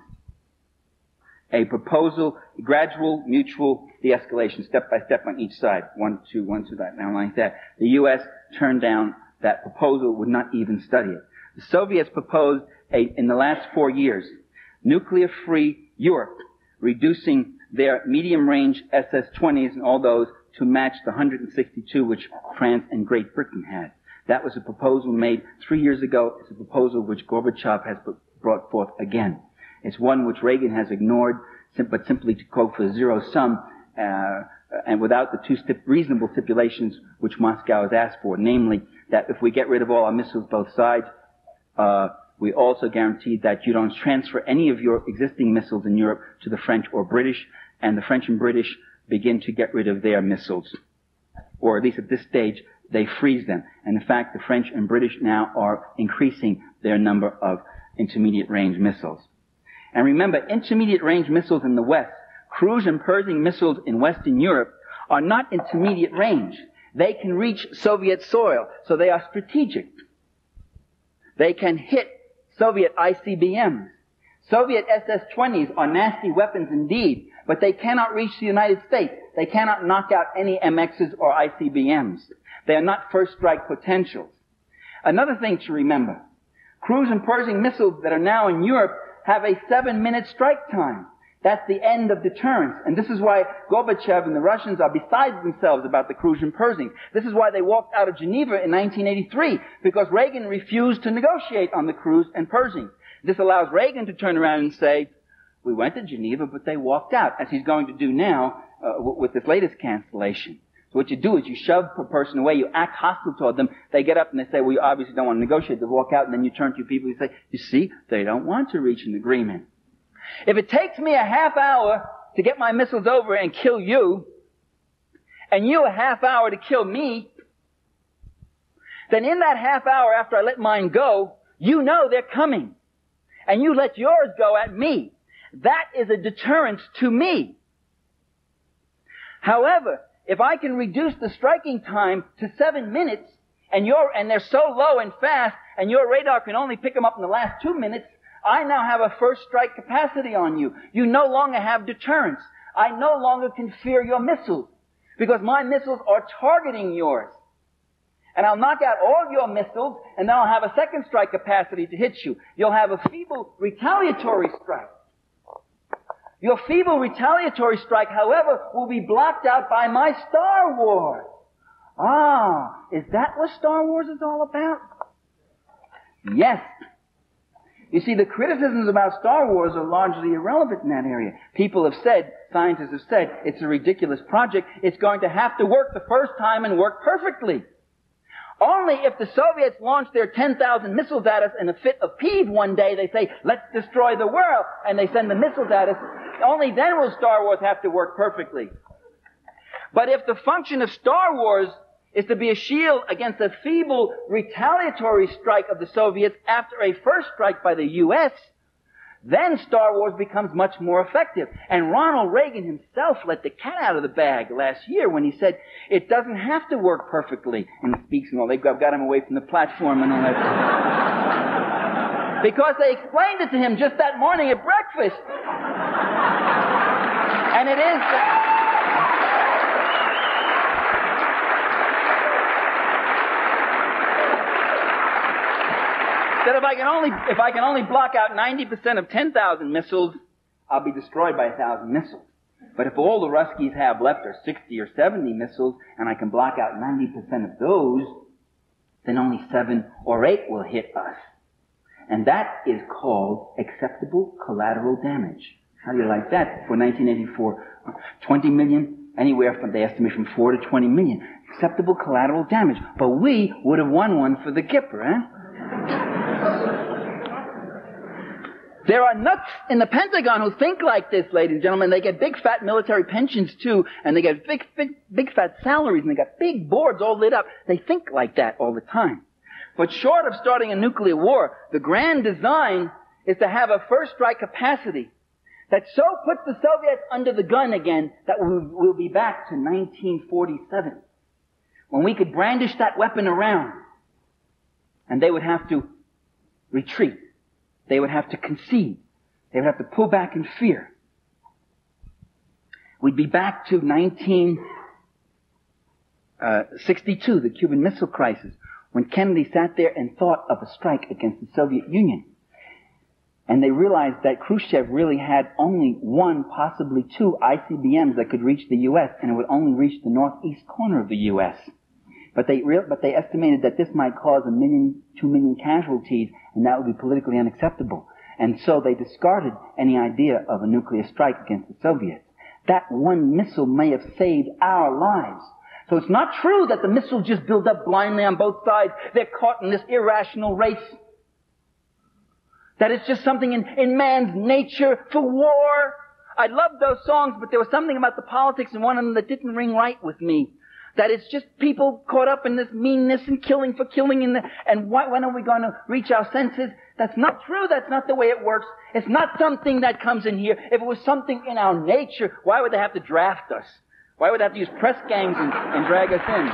a proposal, gradual, mutual de-escalation, step by step on each side. One, two, one, two, that, now like that. The U.S. turned down that proposal, would not even study it. The Soviets proposed a, in the last four years, nuclear-free Europe, reducing their medium-range SS-20s and all those to match the 162 which France and Great Britain had. That was a proposal made three years ago. It's a proposal which Gorbachev has brought forth again. It's one which Reagan has ignored, but simply to quote for zero sum, uh, and without the two stip- reasonable stipulations which Moscow has asked for, namely that if we get rid of all our missiles both sides, uh, we also guaranteed that you don't transfer any of your existing missiles in Europe to the French or British, and the French and British begin to get rid of their missiles. Or at least at this stage, they freeze them. And in fact, the French and British now are increasing their number of intermediate range missiles. And remember, intermediate range missiles in the West, cruise and Pershing missiles in Western Europe are not intermediate range. They can reach Soviet soil, so they are strategic. They can hit Soviet ICBMs. Soviet SS-20s are nasty weapons indeed, but they cannot reach the United States. They cannot knock out any MXs or ICBMs. They are not first strike potentials. Another thing to remember, cruise and Pershing missiles that are now in Europe have a seven minute strike time. That's the end of deterrence. And this is why Gorbachev and the Russians are beside themselves about the cruise and Pershing. This is why they walked out of Geneva in 1983, because Reagan refused to negotiate on the cruise and Pershing. This allows Reagan to turn around and say, we went to Geneva, but they walked out, as he's going to do now uh, with this latest cancellation. So what you do is you shove a person away, you act hostile toward them, they get up and they say, well, you obviously don't want to negotiate, they walk out, and then you turn to people and say, you see, they don't want to reach an agreement. If it takes me a half hour to get my missiles over and kill you, and you a half hour to kill me, then in that half hour after I let mine go, you know they're coming. And you let yours go at me. That is a deterrence to me. However, if I can reduce the striking time to seven minutes, and and they're so low and fast, and your radar can only pick them up in the last two minutes, I now have a first strike capacity on you. You no longer have deterrence. I no longer can fear your missiles because my missiles are targeting yours. And I'll knock out all your missiles and then I'll have a second strike capacity to hit you. You'll have a feeble retaliatory strike. Your feeble retaliatory strike, however, will be blocked out by my Star Wars. Ah, is that what Star Wars is all about? Yes. You see, the criticisms about Star Wars are largely irrelevant in that area. People have said, scientists have said, it's a ridiculous project. It's going to have to work the first time and work perfectly. Only if the Soviets launch their 10,000 missiles at us in a fit of peeve one day, they say, let's destroy the world, and they send the missiles at us, only then will Star Wars have to work perfectly. But if the function of Star Wars is to be a shield against a feeble retaliatory strike of the Soviets after a first strike by the U.S., then Star Wars becomes much more effective. And Ronald Reagan himself let the cat out of the bag last year when he said, it doesn't have to work perfectly. And speaks and all, they've got him away from the platform and all that. because they explained it to him just that morning at breakfast. and it is, that if I can only, if I can only block out 90% of 10,000 missiles, I'll be destroyed by 1,000 missiles. But if all the Ruskies have left are 60 or 70 missiles, and I can block out 90% of those, then only 7 or 8 will hit us. And that is called acceptable collateral damage. How do you like that for 1984? 20 million, anywhere from, they estimate from 4 to 20 million. Acceptable collateral damage. But we would have won one for the Gipper, eh? There are nuts in the Pentagon who think like this, ladies and gentlemen. They get big fat military pensions too, and they get big, big, big fat salaries, and they got big boards all lit up. They think like that all the time. But short of starting a nuclear war, the grand design is to have a first strike capacity that so puts the Soviets under the gun again that we'll, we'll be back to 1947. When we could brandish that weapon around and they would have to retreat. They would have to concede. They would have to pull back in fear. We'd be back to 1962, uh, the Cuban Missile Crisis, when Kennedy sat there and thought of a strike against the Soviet Union. And they realized that Khrushchev really had only one, possibly two ICBMs that could reach the U.S., and it would only reach the northeast corner of the U.S. But they, but they estimated that this might cause a million, two million casualties, and that would be politically unacceptable. And so they discarded any idea of a nuclear strike against the Soviets. That one missile may have saved our lives. So it's not true that the missiles just build up blindly on both sides. They're caught in this irrational race. That it's just something in, in man's nature for war. I loved those songs, but there was something about the politics in one of them that didn't ring right with me. That it's just people caught up in this meanness and killing for killing and, the, and why, when are we going to reach our senses? That's not true. That's not the way it works. It's not something that comes in here. If it was something in our nature, why would they have to draft us? Why would they have to use press gangs and, and drag us in?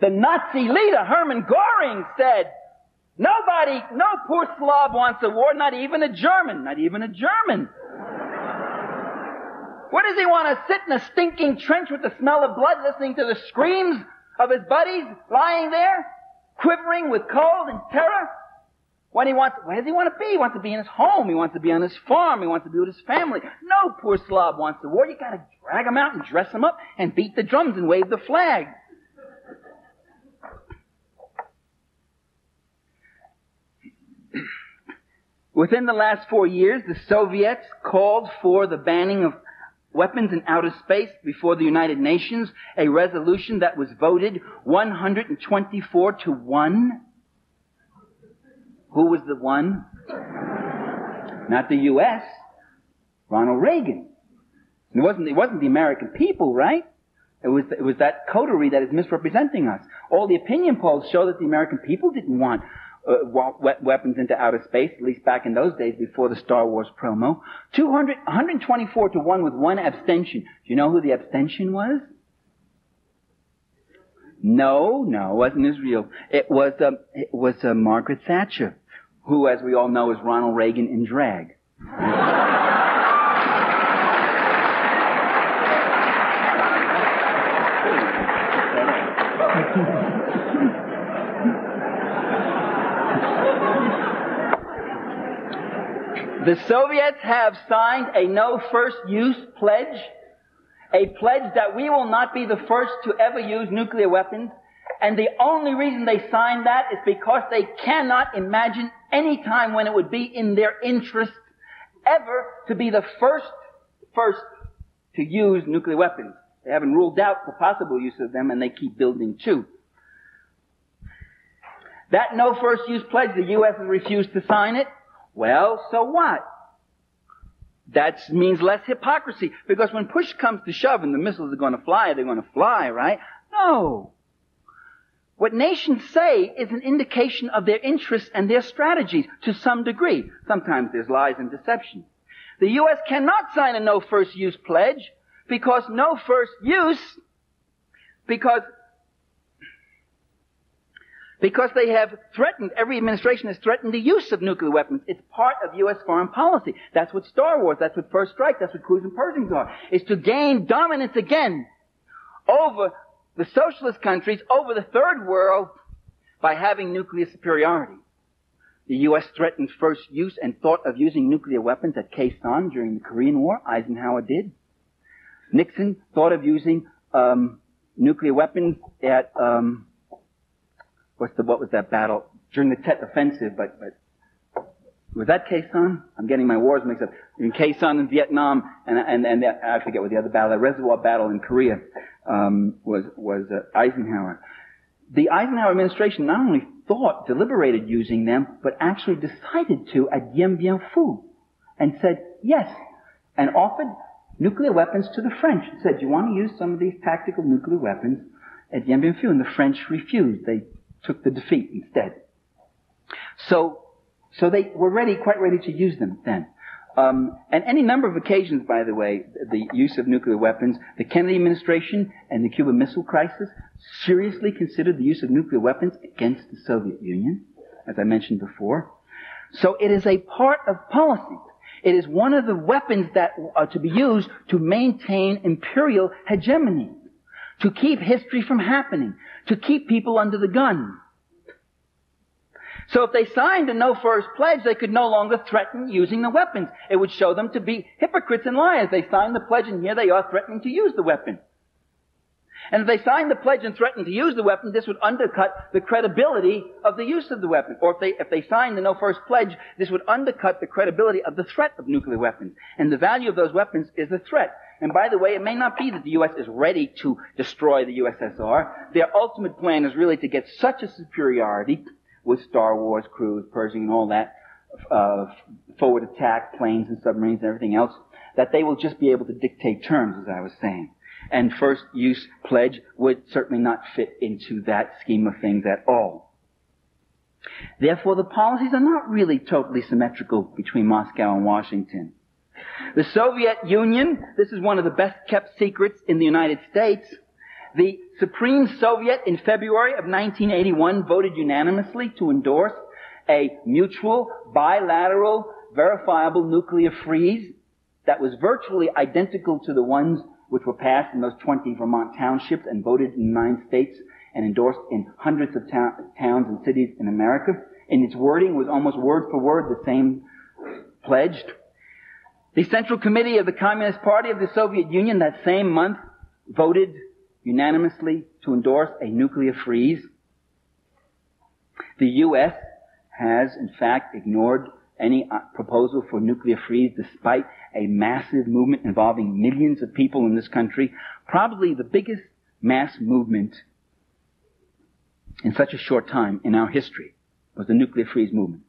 The Nazi leader, Hermann Goring, said, Nobody, no poor slob wants a war, not even a German, not even a German. What does he want to sit in a stinking trench with the smell of blood listening to the screams of his buddies lying there, quivering with cold and terror? When he wants, where does he want to be? He wants to be in his home. He wants to be on his farm. He wants to be with his family. No poor slob wants the war. You gotta drag him out and dress him up and beat the drums and wave the flag. Within the last four years, the Soviets called for the banning of weapons in outer space before the United Nations, a resolution that was voted 124 to 1. Who was the one? Not the U.S. Ronald Reagan. It wasn't, it wasn't the American people, right? It was, it was that coterie that is misrepresenting us. All the opinion polls show that the American people didn't want uh, weapons into outer space, at least back in those days before the Star Wars promo. 200, 124 to 1 with one abstention. Do you know who the abstention was? No, no, it wasn't Israel. It was, uh, it was uh, Margaret Thatcher, who, as we all know, is Ronald Reagan in drag. The Soviets have signed a no first use pledge, a pledge that we will not be the first to ever use nuclear weapons. And the only reason they signed that is because they cannot imagine any time when it would be in their interest ever to be the first, first to use nuclear weapons. They haven't ruled out the possible use of them and they keep building too. That no first use pledge, the U.S. has refused to sign it. Well, so what? That means less hypocrisy. Because when push comes to shove and the missiles are going to fly, they're going to fly, right? No. What nations say is an indication of their interests and their strategies to some degree. Sometimes there's lies and deception. The U.S. cannot sign a no first use pledge because no first use, because because they have threatened, every administration has threatened the use of nuclear weapons. It's part of U.S. foreign policy. That's what Star Wars, that's what First Strike, that's what Cruise and Pershings are. Is to gain dominance again over the socialist countries, over the third world, by having nuclear superiority. The U.S. threatened first use and thought of using nuclear weapons at Khe Sanh during the Korean War. Eisenhower did. Nixon thought of using um, nuclear weapons at um, what's the, what was that battle during the Tet Offensive, but, but was that Khe? I'm getting my wars mixed up. In Khe Sanh in Vietnam, and, and, and I forget what the other battle, the reservoir battle in Korea, um, was, was uh, Eisenhower. The Eisenhower administration not only thought, deliberated using them, but actually decided to at Dien Bien Phu, and said yes, and offered nuclear weapons to the French. Said, do you want to use some of these tactical nuclear weapons at Dien Bien Phu? And the French refused. They took the defeat instead. So, so they were ready, quite ready to use them then. Um, and any number of occasions, by the way, the use of nuclear weapons, the Kennedy administration and the Cuban Missile Crisis seriously considered the use of nuclear weapons against the Soviet Union, as I mentioned before. So it is a part of policy. It is one of the weapons that are to be used to maintain imperial hegemony to keep history from happening, to keep people under the gun. So if they signed a no first pledge, they could no longer threaten using the weapons. It would show them to be hypocrites and liars. They signed the pledge and here they are threatening to use the weapon. And if they signed the pledge and threatened to use the weapon, this would undercut the credibility of the use of the weapon. Or if they, if they signed the no first pledge, this would undercut the credibility of the threat of nuclear weapons. And the value of those weapons is the threat. And by the way, it may not be that the U.S. is ready to destroy the USSR. Their ultimate plan is really to get such a superiority with Star Wars, cruise, Pershing, and all that, uh, forward attack, planes and submarines and everything else, that they will just be able to dictate terms, as I was saying. And first use pledge would certainly not fit into that scheme of things at all. Therefore, the policies are not really totally symmetrical between Moscow and Washington. The Soviet Union, this is one of the best kept secrets in the United States. The Supreme Soviet in February of 1981 voted unanimously to endorse a mutual, bilateral, verifiable nuclear freeze that was virtually identical to the ones which were passed in those 20 Vermont townships and voted in nine states and endorsed in hundreds of towns and cities in America. And its wording was almost word for word the same pledged. The Central Committee of the Communist Party of the Soviet Union that same month voted unanimously to endorse a nuclear freeze. The U.S. has, in fact, ignored any uh, proposal for nuclear freeze despite a massive movement involving millions of people in this country. Probably the biggest mass movement in such a short time in our history was the nuclear freeze movement.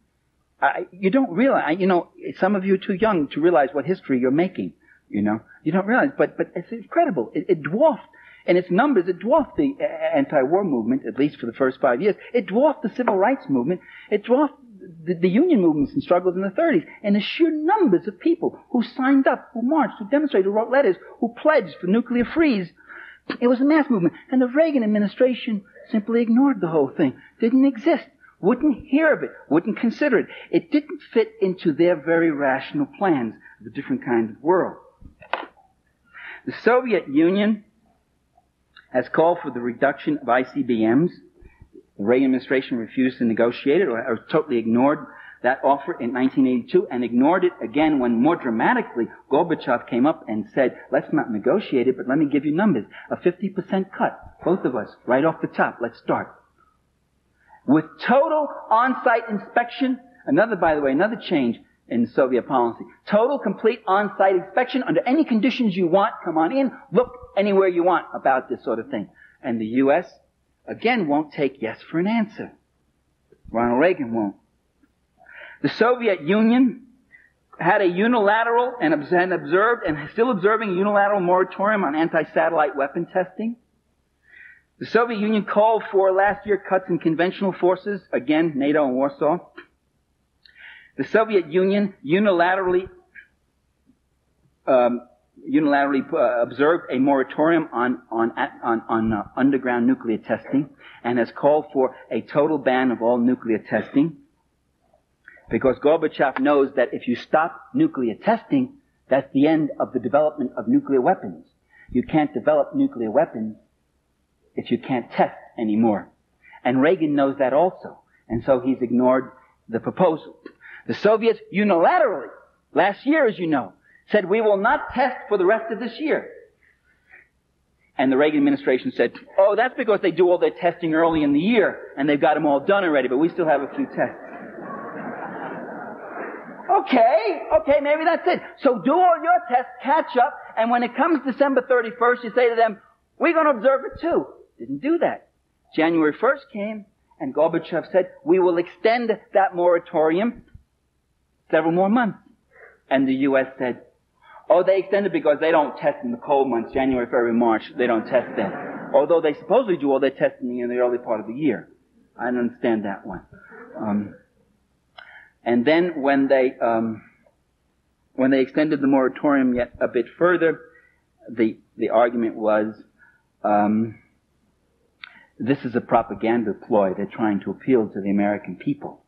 I, you don't realize, you know, some of you are too young to realize what history you're making. You know, you don't realize, but but it's incredible. It, it dwarfed in its numbers. It dwarfed the uh, anti-war movement, at least for the first five years. It dwarfed the civil rights movement. It dwarfed the, the, union movements and struggles in the 30s, and the sheer numbers of people who signed up, who marched, who demonstrated, who wrote letters, who pledged for nuclear freeze. It was a mass movement, and the Reagan administration simply ignored the whole thing. Didn't exist wouldn't hear of it, wouldn't consider it. It didn't fit into their very rational plans of a different kind of world. The Soviet Union has called for the reduction of ICBMs. The Reagan administration refused to negotiate it or, or totally ignored that offer in 1982 and ignored it again when more dramatically Gorbachev came up and said, let's not negotiate it, but let me give you numbers. A 50% cut. Both of us, right off the top. Let's start with total on-site inspection. Another, by the way, another change in Soviet policy. Total, complete on-site inspection under any conditions you want. Come on in. Look anywhere you want about this sort of thing. And the U.S. again won't take yes for an answer. Ronald Reagan won't. The Soviet Union had a unilateral and observed and still observing unilateral moratorium on anti-satellite weapon testing. The Soviet Union called for last year cuts in conventional forces, again, NATO and Warsaw. The Soviet Union unilaterally um, unilaterally uh, observed a moratorium on on on, on uh, underground nuclear testing and has called for a total ban of all nuclear testing because Gorbachev knows that if you stop nuclear testing, that's the end of the development of nuclear weapons. You can't develop nuclear weapons if you can't test anymore. And Reagan knows that also. And so he's ignored the proposal. The Soviets unilaterally, last year as you know, said we will not test for the rest of this year. And the Reagan administration said, oh, that's because they do all their testing early in the year and they've got them all done already, but we still have a few tests. okay, okay, maybe that's it. So do all your tests, catch up, and when it comes December 31st, you say to them, we're going to observe it too. Didn't do that. January 1st came, and Gorbachev said, we will extend that moratorium several more months. And the U.S. said, oh, they extended because they don't test in the cold months, January, February, March. They don't test then. Although they supposedly do all their testing in the early part of the year. I don't understand that one. Um, and then when they, um, when they extended the moratorium yet a bit further, the, the argument was, um, this is a propaganda ploy. They're trying to appeal to the American people.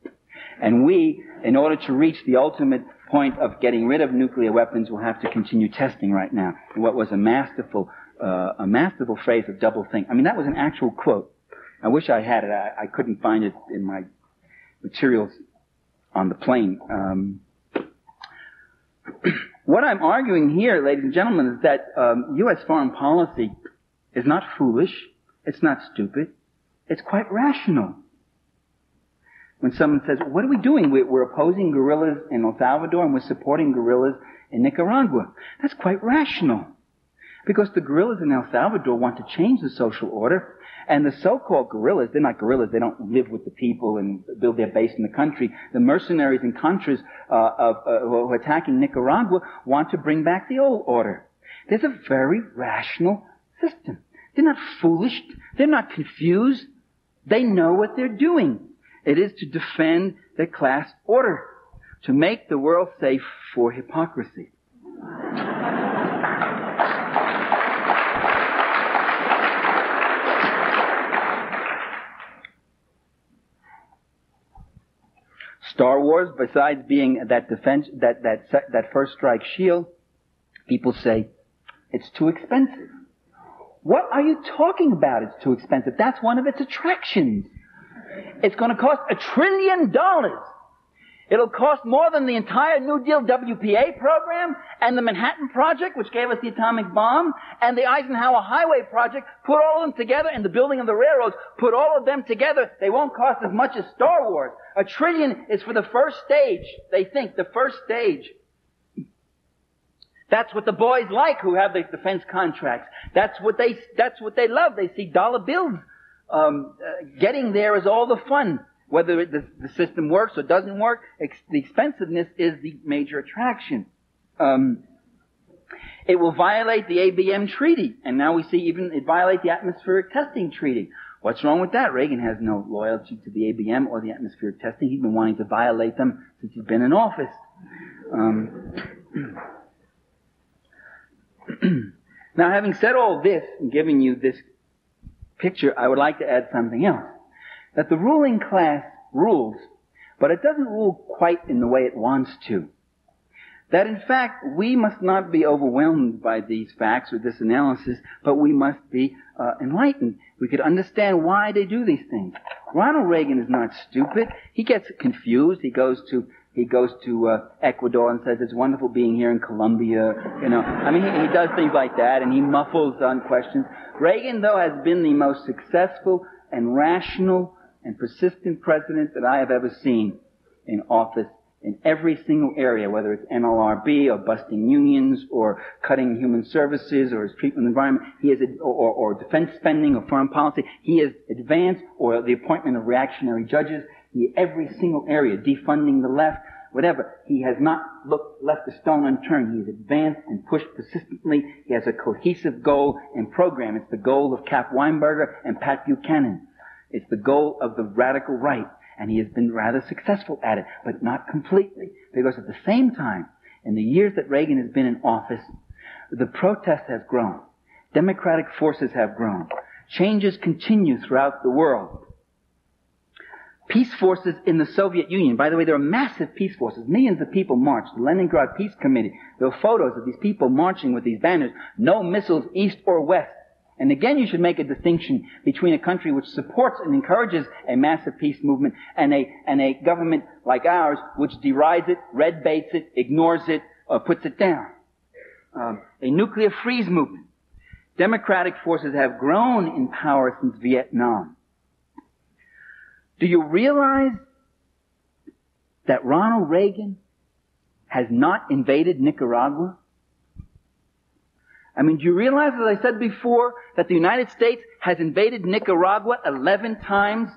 And we, in order to reach the ultimate point of getting rid of nuclear weapons, will have to continue testing right now. What was a masterful, uh, a masterful phrase of double think. I mean, that was an actual quote. I wish I had it. I, I couldn't find it in my materials on the plane. Um, what I'm arguing here, ladies and gentlemen, is that um, U.S. foreign policy is not foolish. It's not stupid. It's quite rational. When someone says, what are we doing? We're opposing guerrillas in El Salvador and we're supporting guerrillas in Nicaragua. That's quite rational. Because the guerrillas in El Salvador want to change the social order, and the so-called guerrillas, they're not guerrillas, they don't live with the people and build their base in the country. The mercenaries and contras uh, of, uh, who are attacking Nicaragua want to bring back the old order. There's a very rational system. They're not foolish. They're not confused. They know what they're doing. It is to defend the class order, to make the world safe for hypocrisy. Star Wars, besides being that defense, that, that, that first strike shield, people say it's too expensive. What are you talking about? It's too expensive. That's one of its attractions. It's going to cost a trillion dollars. It'll cost more than the entire New Deal WPA program and the Manhattan Project, which gave us the atomic bomb, and the Eisenhower Highway Project. Put all of them together, and the building of the railroads. Put all of them together. They won't cost as much as Star Wars. A trillion is for the first stage. They think the first stage. That's what the boys like who have the defense contracts. That's what they, that's what they love. They see dollar bills. Um, uh, getting there is all the fun. Whether the, the, system works or doesn't work, ex- the expensiveness is the major attraction. Um, it will violate the ABM treaty, and now we see even it violate the atmospheric testing treaty. What's wrong with that? Reagan has no loyalty to the ABM or the atmospheric testing. He's been wanting to violate them since he's been in office. Um, now, having said all this and giving you this picture, I would like to add something else. That the ruling class rules, but it doesn't rule quite in the way it wants to. That in fact, we must not be overwhelmed by these facts or this analysis, but we must be uh, enlightened. We could understand why they do these things. Ronald Reagan is not stupid. He gets confused. He goes to he goes to uh, Ecuador and says it's wonderful being here in Colombia. You know, I mean, he, he does things like that, and he muffles on questions. Reagan, though, has been the most successful and rational and persistent president that I have ever seen in office in every single area, whether it's NLRB or busting unions or cutting human services or his treatment of the environment, he has, or, or defense spending or foreign policy, he has advanced, or the appointment of reactionary judges, he, every single area, defunding the left, whatever. He has not looked, left a stone unturned. He has advanced and pushed persistently. He has a cohesive goal and program. It's the goal of Cap Weinberger and Pat Buchanan. It's the goal of the radical right. And he has been rather successful at it, but not completely. Because at the same time, in the years that Reagan has been in office, the protest has grown. Democratic forces have grown. Changes continue throughout the world. Peace forces in the Soviet Union. By the way, there are massive peace forces. Millions of people marched. The Leningrad Peace Committee. There are photos of these people marching with these banners. No missiles east or west. And again, you should make a distinction between a country which supports and encourages a massive peace movement and a, and a government like ours which derides it, red baits it, ignores it, or puts it down. Um, a nuclear freeze movement. Democratic forces have grown in power since Vietnam. Do you realize that Ronald Reagan has not invaded Nicaragua? I mean, do you realize, as I said before, that the United States has invaded Nicaragua 11 times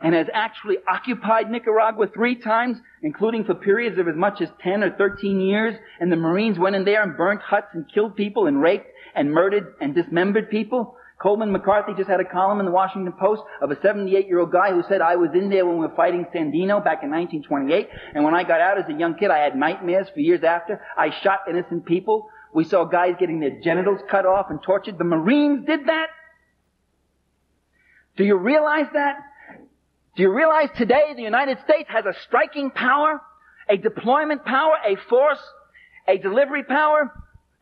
and has actually occupied Nicaragua three times, including for periods of as much as 10 or 13 years, and the Marines went in there and burnt huts and killed people and raped and murdered and dismembered people? Coleman McCarthy just had a column in the Washington Post of a 78 year old guy who said, I was in there when we were fighting Sandino back in 1928, and when I got out as a young kid, I had nightmares for years after. I shot innocent people. We saw guys getting their genitals cut off and tortured. The Marines did that. Do you realize that? Do you realize today the United States has a striking power, a deployment power, a force, a delivery power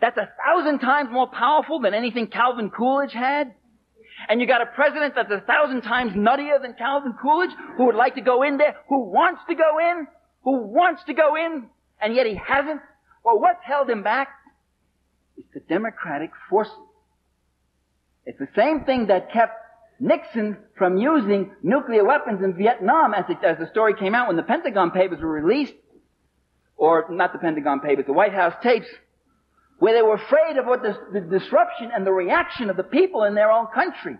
that's a thousand times more powerful than anything Calvin Coolidge had. And you got a president that's a thousand times nuttier than Calvin Coolidge, who would like to go in there, who wants to go in, who wants to go in, and yet he hasn't. Well, what's held him back? It's the democratic forces. It's the same thing that kept Nixon from using nuclear weapons in Vietnam as, it, as the story came out when the Pentagon Papers were released, or not the Pentagon Papers, the White House tapes, where they were afraid of what the, the disruption and the reaction of the people in their own country.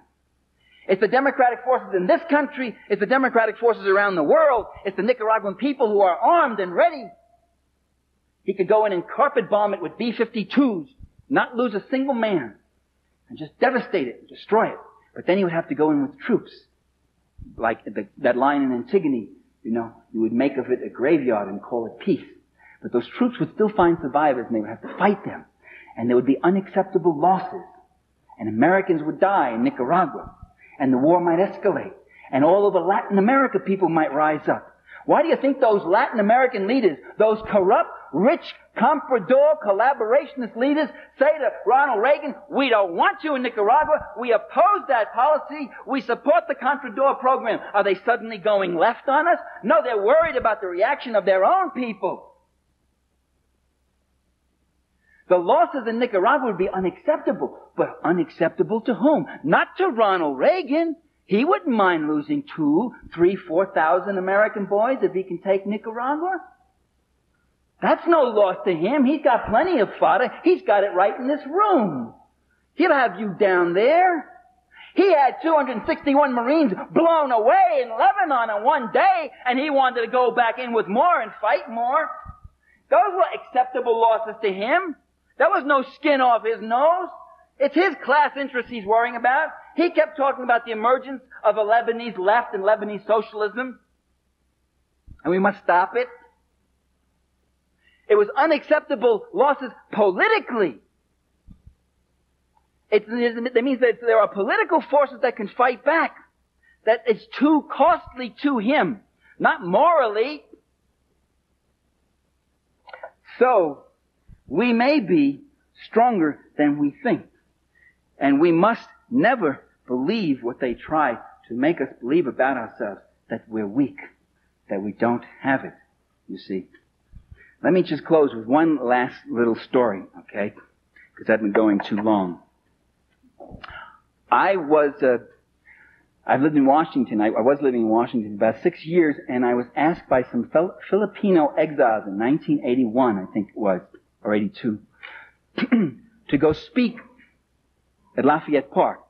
It's the democratic forces in this country. It's the democratic forces around the world. It's the Nicaraguan people who are armed and ready. He could go in and carpet bomb it with B-52s, not lose a single man, and just devastate it, destroy it. But then he would have to go in with troops. Like the, that line in Antigone, you know, you would make of it a graveyard and call it peace. But those troops would still find survivors and they would have to fight them. And there would be unacceptable losses. And Americans would die in Nicaragua. And the war might escalate. And all over Latin America people might rise up. Why do you think those Latin American leaders, those corrupt, rich, comprador, collaborationist leaders say to Ronald Reagan, we don't want you in Nicaragua, we oppose that policy, we support the Contadora program. Are they suddenly going left on us? No, they're worried about the reaction of their own people. The losses in Nicaragua would be unacceptable, but unacceptable to whom? Not to Ronald Reagan. He wouldn't mind losing two, three, four thousand American boys if he can take Nicaragua. That's no loss to him. He's got plenty of fodder. He's got it right in this room. He'll have you down there. He had 261 Marines blown away in Lebanon in one day, and he wanted to go back in with more and fight more. Those were acceptable losses to him. That was no skin off his nose. It's his class interests he's worrying about. He kept talking about the emergence of a Lebanese left and Lebanese socialism. And we must stop it. It was unacceptable losses politically. It, it means that there are political forces that can fight back. That it's too costly to him. Not morally. So, we may be stronger than we think. And we must never believe what they try to make us believe about ourselves, that we're weak, that we don't have it, you see. Let me just close with one last little story, okay? Because I've been going too long. I was, uh, I've lived in Washington. I, I, was living in Washington about six years, and I was asked by some Filipino exiles in 1981, I think it was, or 82, to go speak at Lafayette Park.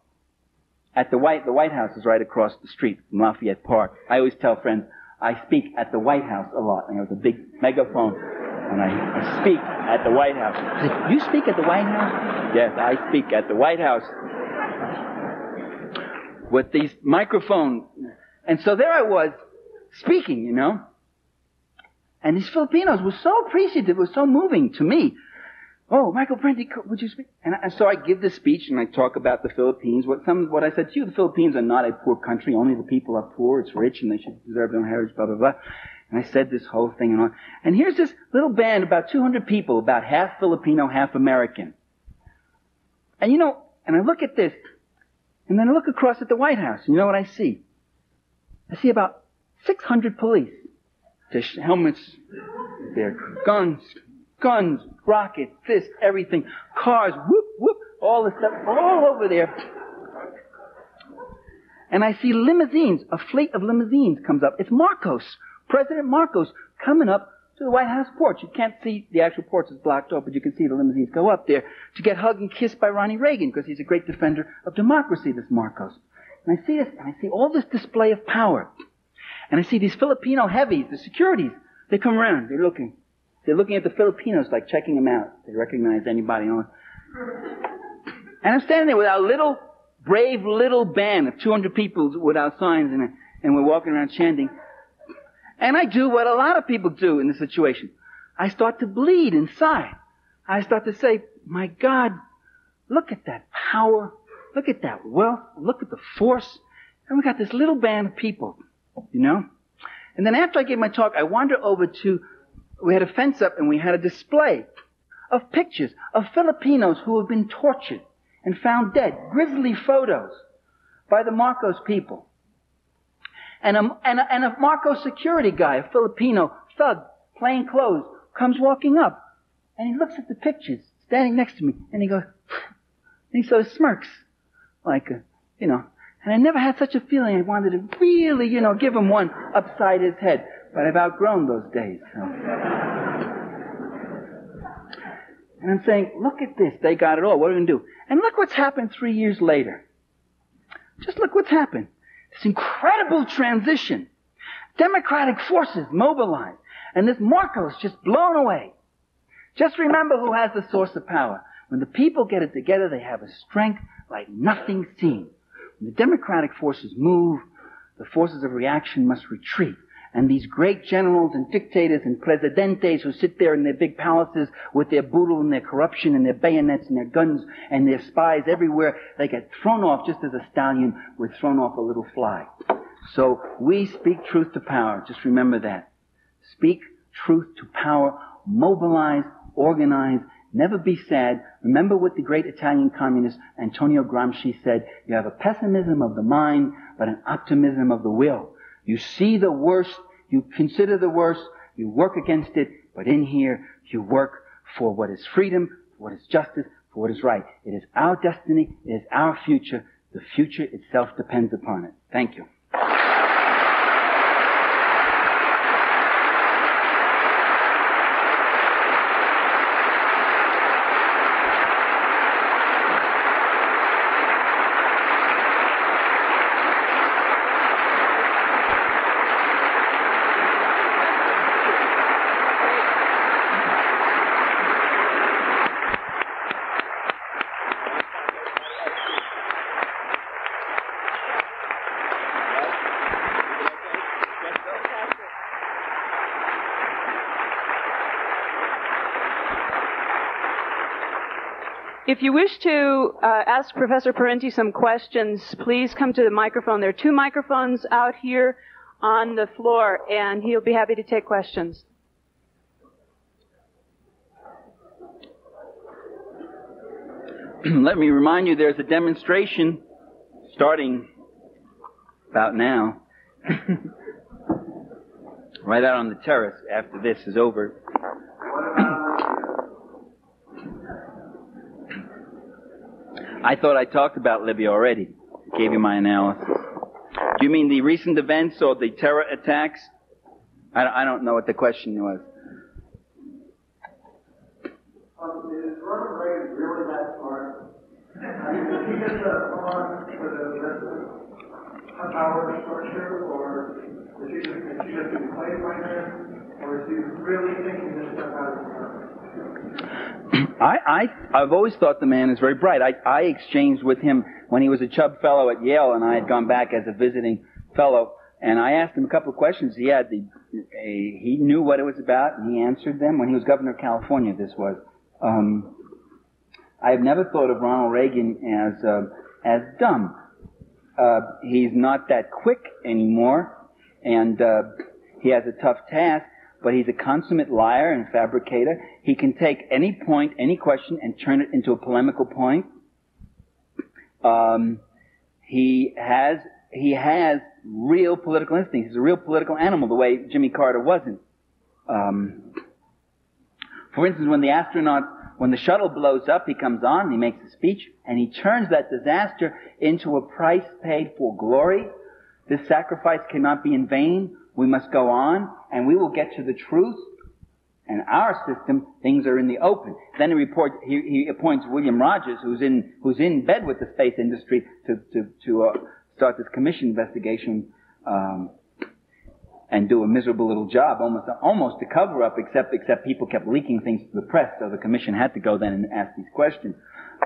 At the White, the White House is right across the street from Lafayette Park. I always tell friends, I speak at the White House a lot. And I have a big megaphone, and I, I speak at the White House. Say, you speak at the White House? Yes, I speak at the White House with these microphones. And so there I was speaking, you know. And these Filipinos were so appreciative, it was so moving to me. Oh, Michael Parenti, would you speak? And, I, and, so I give this speech and I talk about the Philippines. What some, what I said to you, the Philippines are not a poor country. Only the people are poor. It's rich and they should deserve their own heritage. Blah blah blah. And I said this whole thing and. And here's this little band, about 200 people, about half Filipino, half American. And you know, and I look at this, and then I look across at the White House. And you know what I see? I see about 600 police. Their helmets, their guns, guns, rockets, this, everything, cars, whoop, whoop, all the stuff, all over there. And I see limousines, a fleet of limousines comes up. It's Marcos, President Marcos, coming up to the White House porch. You can't see the actual porch is blocked off, but you can see the limousines go up there to get hugged and kissed by Ronnie Reagan because he's a great defender of democracy, this Marcos. And I see this, and I see all this display of power. And I see these Filipino heavies, the securities. They come around, they're looking. They're looking at the Filipinos, like checking them out. They recognize anybody. And I'm standing there with our little, brave little band of 200 people with our signs, and, and we're walking around chanting. And I do what a lot of people do in this situation. I start to bleed inside. I start to say, my God, look at that power. Look at that wealth. Look at the force. And we got this little band of people, you know? And then after I gave my talk, I wander over to we had a fence up and we had a display of pictures of Filipinos who have been tortured and found dead. Grisly photos by the Marcos people. And a, and a, and a Marcos security guy, a Filipino thug, plain clothes, comes walking up. And he looks at the pictures, standing next to me, and he goes, and he sort of smirks. like a, you know, and I never had such a feeling I wanted to really, you know, give him one upside his head. But I've outgrown those days. So. And I'm saying, look at this. They got it all. What are we going to do? And look what's happened three years later. Just look what's happened. This incredible transition. Democratic forces mobilized. And this Marcos just blown away. Just remember who has the source of power. When the people get it together, they have a strength like nothing seen. When the democratic forces move, the forces of reaction must retreat. And these great generals and dictators and presidentes who sit there in their big palaces with their boodle and their corruption and their bayonets and their guns and their spies everywhere, they get thrown off just as a stallion would thrown off a little fly. So we speak truth to power. Just remember that. Speak truth to power. Mobilize, organize, never be sad. Remember what the great Italian communist Antonio Gramsci said. You have a pessimism of the mind, but an optimism of the will. You see the worst, you consider the worst, you work against it, but in here, you work for what is freedom, for what is justice, for what is right. It is our destiny, it is our future. The future itself depends upon it. Thank you. If you wish to uh, ask Professor Parenti some questions, please come to the microphone. There are two microphones out here on the floor, and he'll be happy to take questions. Let me remind you there's a demonstration starting about now, right out on the terrace after this is over. I thought I talked about Libya already. Gave you my analysis. Do you mean the recent events or the terror attacks? I, I don't know what the question was. Power structure, or is he just, is he just being played by him, or is he really thinking this stuff out I, I, I've always thought the man is very bright. I, I exchanged with him when he was a Chubb Fellow at Yale, and I had gone back as a visiting fellow. And I asked him a couple of questions. He had the, a, he knew what it was about, and he answered them when he was governor of California. This was. Um, I have never thought of Ronald Reagan as uh, as dumb. Uh, he's not that quick anymore, and uh, he has a tough task but he's a consummate liar and fabricator. He can take any point, any question, and turn it into a polemical point. Um, he has he has real political instincts. He's a real political animal, the way Jimmy Carter wasn't. Um, for instance, when the astronauts, when the shuttle blows up, he comes on, he makes a speech, and he turns that disaster into a price paid for glory. This sacrifice cannot be in vain. We must go on, and we will get to the truth. And our system, things are in the open. Then he reports, he, he appoints William Rogers, who's in, who's in bed with the space industry, to, to, to uh, start this commission investigation, um, and do a miserable little job, almost, almost a cover up, except, except people kept leaking things to the press, so the commission had to go then and ask these questions.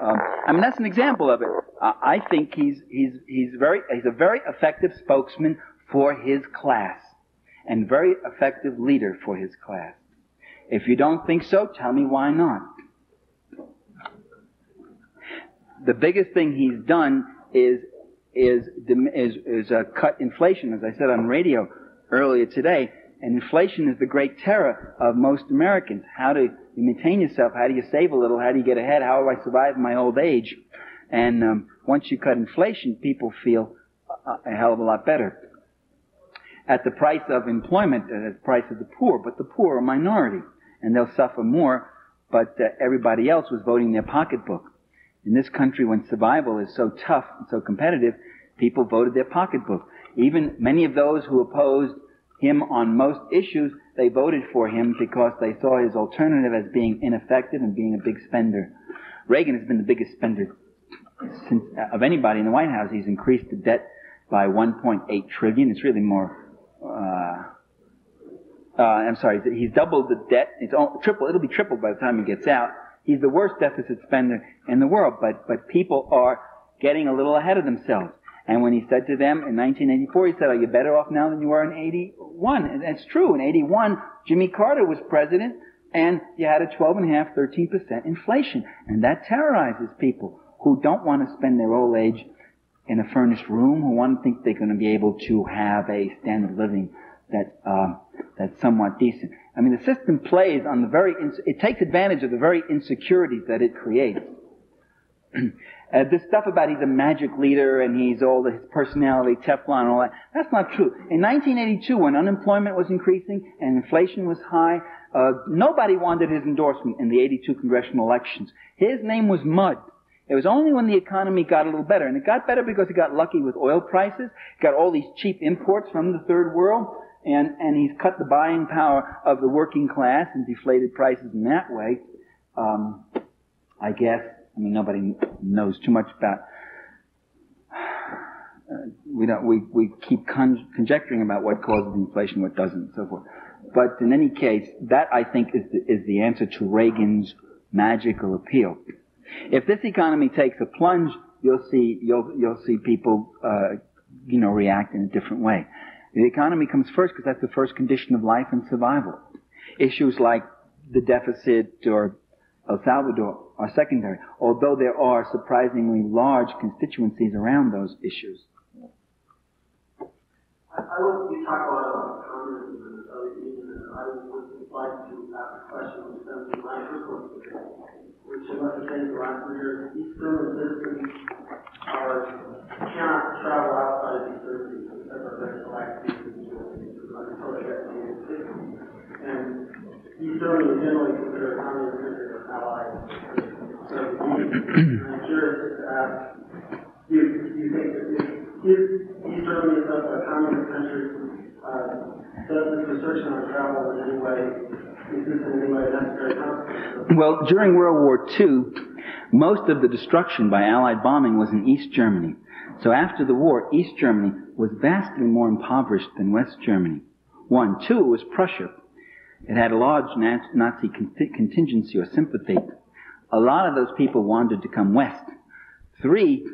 Um, I mean, that's an example of it. I think he's, he's, he's very, he's a very effective spokesman for his class and very effective leader for his class. If you don't think so, tell me why not. The biggest thing he's done is is is, is uh, cut inflation, as I said on radio earlier today. And inflation is the great terror of most Americans. How do you maintain yourself? How do you save a little? How do you get ahead? How do I survive my old age? And um, once you cut inflation, people feel a, a hell of a lot better at the price of employment, at the price of the poor, but the poor are a minority, and they'll suffer more, but uh, everybody else was voting their pocketbook. In this country, when survival is so tough and so competitive, people voted their pocketbook. Even many of those who opposed him on most issues, they voted for him because they saw his alternative as being ineffective and being a big spender. Reagan has been the biggest spender since, uh, of anybody in the White House. He's increased the debt by 1.8 trillion. It's really more. Uh, uh, I'm sorry. He's doubled the debt. It's all, triple. It'll be tripled by the time he gets out. He's the worst deficit spender in the world. But but people are getting a little ahead of themselves. And when he said to them in 1984, he said, "Are you better off now than you were in 81?" And it's true. In 81, Jimmy Carter was president, and you had a 12.5, 13 percent inflation, and that terrorizes people who don't want to spend their old age in a furnished room, who want to think they're going to be able to have a standard of living that uh, that's somewhat decent. I mean, the system plays on the very, ins- it takes advantage of the very insecurities that it creates. uh, this stuff about he's a magic leader and he's all his personality, Teflon, and all that, that's not true. In 1982, when unemployment was increasing and inflation was high, uh, nobody wanted his endorsement in the 82 congressional elections. His name was Mud. It was only when the economy got a little better, and it got better because he got lucky with oil prices, got all these cheap imports from the third world, and, and he's cut the buying power of the working class and deflated prices in that way. Um, I guess. I mean, nobody knows too much about. Uh, we don't. We we keep con- conjecturing about what causes inflation, what doesn't, and so forth. But in any case, that I think is the, is the answer to Reagan's magical appeal. If this economy takes a plunge, you'll see you'll you'll see people uh, you know react in a different way. The economy comes first because that's the first condition of life and survival. Issues like the deficit or El Salvador are secondary, although there are surprisingly large constituencies around those issues. I, I you talk about communism and I would like to ask a question which stems from my you're saying the last few years, East German citizens are, cannot travel outside of East Germany and East Germany is generally considered a communist country or allied. So I'm curious to ask, do you, do you think that if East Germany is a communist country, uh, does this restriction on travel in any way, Well, during World War II, most of the destruction by Allied bombing was in East Germany. So after the war, East Germany was vastly more impoverished than West Germany. One. Two, it was Prussia. It had a large Nazi contingency or sympathy. A lot of those people wanted to come west. Three,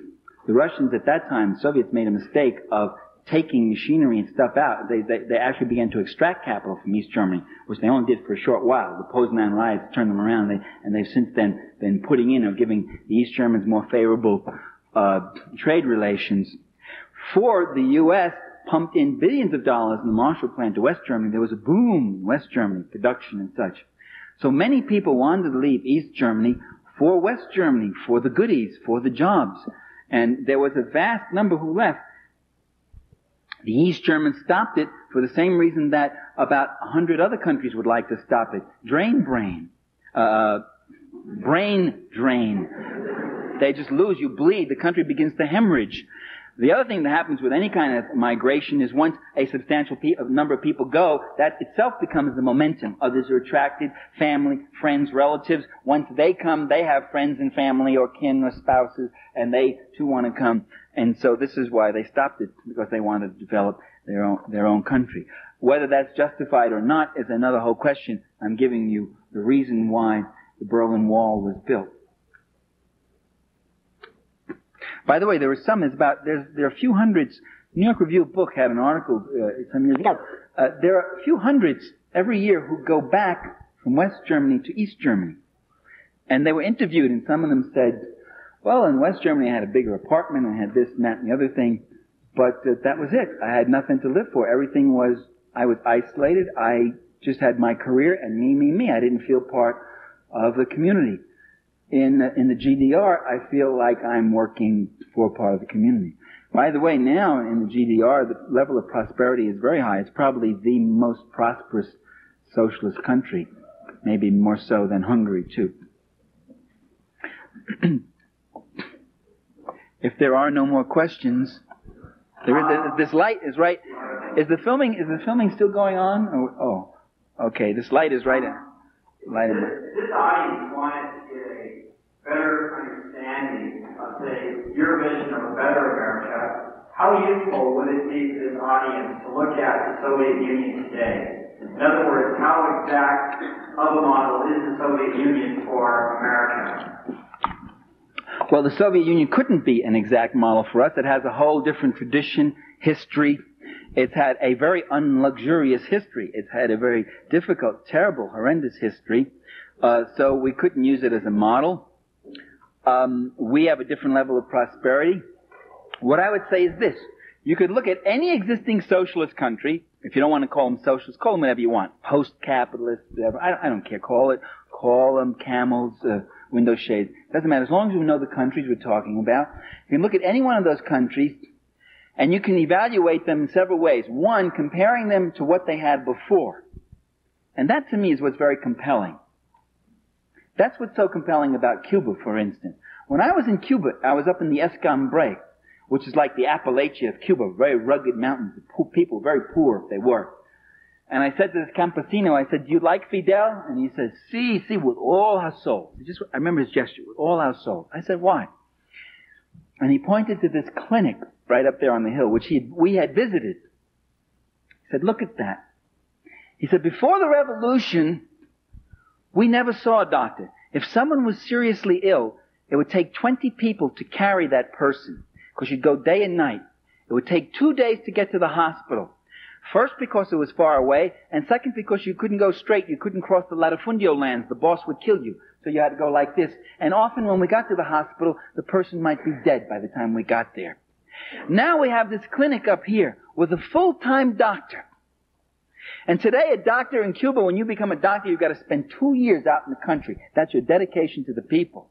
the Russians at that time, the Soviets made a mistake of taking machinery and stuff out. They, they, they actually began to extract capital from East Germany, which they only did for a short while. The Poznan riots turned them around, and, they, and they've since then been putting in or giving the East Germans more favorable uh, trade relations. For the U.S., pumped in billions of dollars in the Marshall Plan to West Germany. There was a boom in West Germany, production and such. So many people wanted to leave East Germany for West Germany, for the goodies, for the jobs. And there was a vast number who left. The East Germans stopped it for the same reason that about a hundred other countries would like to stop it. Drain brain. Uh, brain drain. They just lose, you bleed, the country begins to hemorrhage. The other thing that happens with any kind of migration is once a substantial pe- number of people go, that itself becomes the momentum. Others are attracted, family, friends, relatives. Once they come, they have friends and family or kin or spouses, and they too want to come. And so this is why they stopped it, because they wanted to develop their own, their own country. Whether that's justified or not is another whole question. I'm giving you the reason why the Berlin Wall was built. By the way, there were some, it's about, there's, there are a few hundreds, New York Review Book had an article uh, some years ago. Uh, there are a few hundreds every year who go back from West Germany to East Germany. And they were interviewed and some of them said, well, in West Germany I had a bigger apartment, I had this and that and the other thing, but uh, that was it. I had nothing to live for. Everything was, I was isolated. I just had my career and me, me, me. I didn't feel part of the community in in the GDR, I feel like I'm working for part of the community. By the way, now in the GDR, the level of prosperity is very high. It's probably the most prosperous socialist country, maybe more so than Hungary too. If there are no more questions, there is, this light is right. Is the filming is the filming still going on? Oh, oh okay. This light is right in. Light in. This audience wanted to get a better understanding of, say, your vision of a better America. How useful would it be for this audience to look at the Soviet Union today? In other words, how exact of a model is the Soviet Union for America? Well, the Soviet Union couldn't be an exact model for us. It has a whole different tradition, history. It's had a very unluxurious history. It's had a very difficult, terrible, horrendous history. Uh, so we couldn't use it as a model. Um, we have a different level of prosperity. What I would say is this. You could look at any existing socialist country, if you don't want to call them socialist, call them whatever you want. Post-capitalist, whatever. I, I don't care. Call it, call them camels, uh, window shades. Doesn't matter. As long as we know the countries we're talking about, you can look at any one of those countries and you can evaluate them in several ways. One, comparing them to what they had before. And that to me is what's very compelling. That's what's so compelling about Cuba, for instance. When I was in Cuba, I was up in the Escambray, which is like the Appalachia of Cuba, very rugged mountains, people very poor if they were. And I said to this campesino, I said, do you like Fidel? And he said, see, si, see, with all our soul. Just, I remember his gesture, with all our soul. I said, why? And he pointed to this clinic right up there on the hill, which he, we had visited. He said, look at that. He said, before the revolution, we never saw a doctor. If someone was seriously ill, it would take 20 people to carry that person, because you'd go day and night. It would take two days to get to the hospital. First, because it was far away, and second, because you couldn't go straight. You couldn't cross the latifundio lands. The boss would kill you. So you had to go like this. And often when we got to the hospital, the person might be dead by the time we got there. Now we have this clinic up here with a full-time doctor. And today a doctor in Cuba, when you become a doctor, you've got to spend two years out in the country. That's your dedication to the people.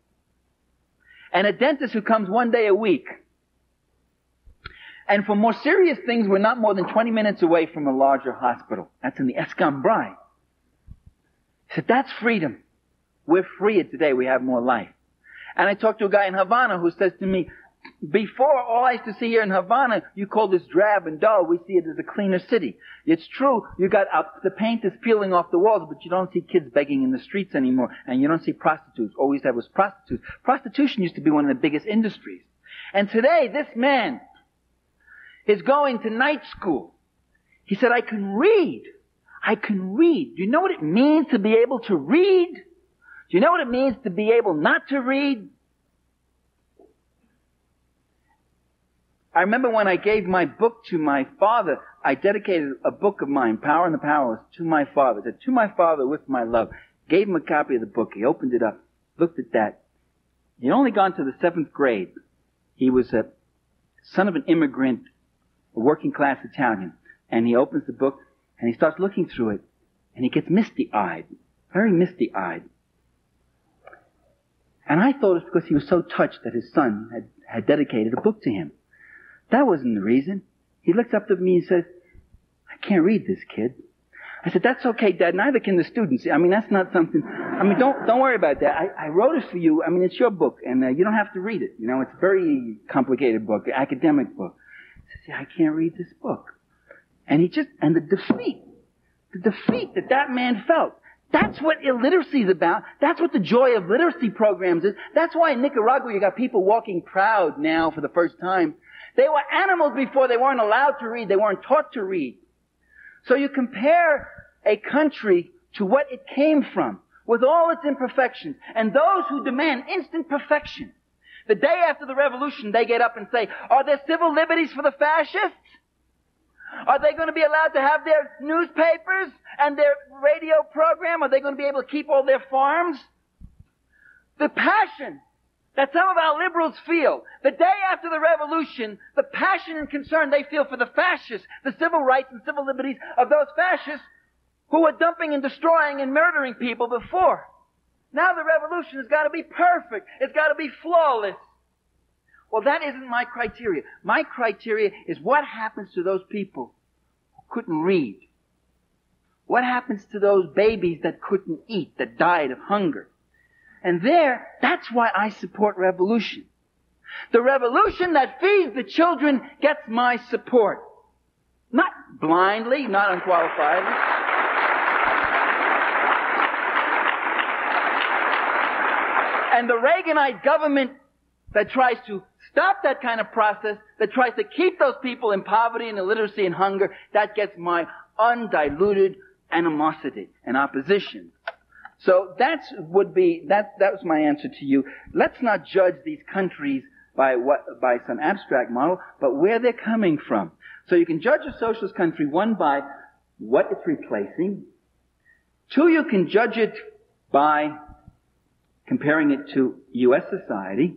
And a dentist who comes one day a week and for more serious things, we're not more than 20 minutes away from a larger hospital. That's in the Escambray. He said, that's freedom. We're freer today. We have more life. And I talked to a guy in Havana who says to me, before all I used to see here in Havana, you call this drab and dull. We see it as a cleaner city. It's true. You got up, the paint is peeling off the walls, but you don't see kids begging in the streets anymore, and you don't see prostitutes. All we used was prostitutes. Prostitution used to be one of the biggest industries. And today, this man is going to night school. He said, I can read. I can read. Do you know what it means to be able to read? Do you know what it means to be able not to read? I remember when I gave my book to my father, I dedicated a book of mine, Power and the Powerless, to my father. said, to my father with my love. Gave him a copy of the book. He opened it up, looked at that. He'd only gone to the seventh grade. He was a son of an immigrant a working class Italian. And he opens the book and he starts looking through it and he gets misty eyed, very misty eyed. And I thought it's because he was so touched that his son had, had dedicated a book to him. That wasn't the reason. He looks up to me and says, I can't read this kid. I said, that's okay, Dad. Neither can the students. I mean, that's not something. I mean, don't don't worry about that. I, I wrote it for you. I mean, it's your book, and uh, you don't have to read it. You know, it's a very complicated book, academic book. See, I can't read this book. And he just, and the defeat, the defeat that that man felt. That's what illiteracy is about. That's what the joy of literacy programs is. That's why in Nicaragua you got people walking proud now for the first time. They were animals before. They weren't allowed to read. They weren't taught to read. So you compare a country to what it came from with all its imperfections and those who demand instant perfection. The day after the revolution, they get up and say, are there civil liberties for the fascists? Are they going to be allowed to have their newspapers and their radio program? Are they going to be able to keep all their farms? The passion that some of our liberals feel, the day after the revolution, the passion and concern they feel for the fascists, the civil rights and civil liberties of those fascists who were dumping and destroying and murdering people before. Now the revolution has got to be perfect. It's got to be flawless. Well, that isn't my criteria. My criteria is what happens to those people who couldn't read? What happens to those babies that couldn't eat, that died of hunger? And there, that's why I support revolution. The revolution that feeds the children gets my support. Not blindly, not unqualifiedly. And the Reaganite government that tries to stop that kind of process, that tries to keep those people in poverty and illiteracy and hunger, that gets my undiluted animosity and opposition. So that's would be that that was my answer to you. Let's not judge these countries by what by some abstract model, but where they're coming from. So you can judge a socialist country one by what it's replacing. Two, you can judge it by comparing it to U.S. society.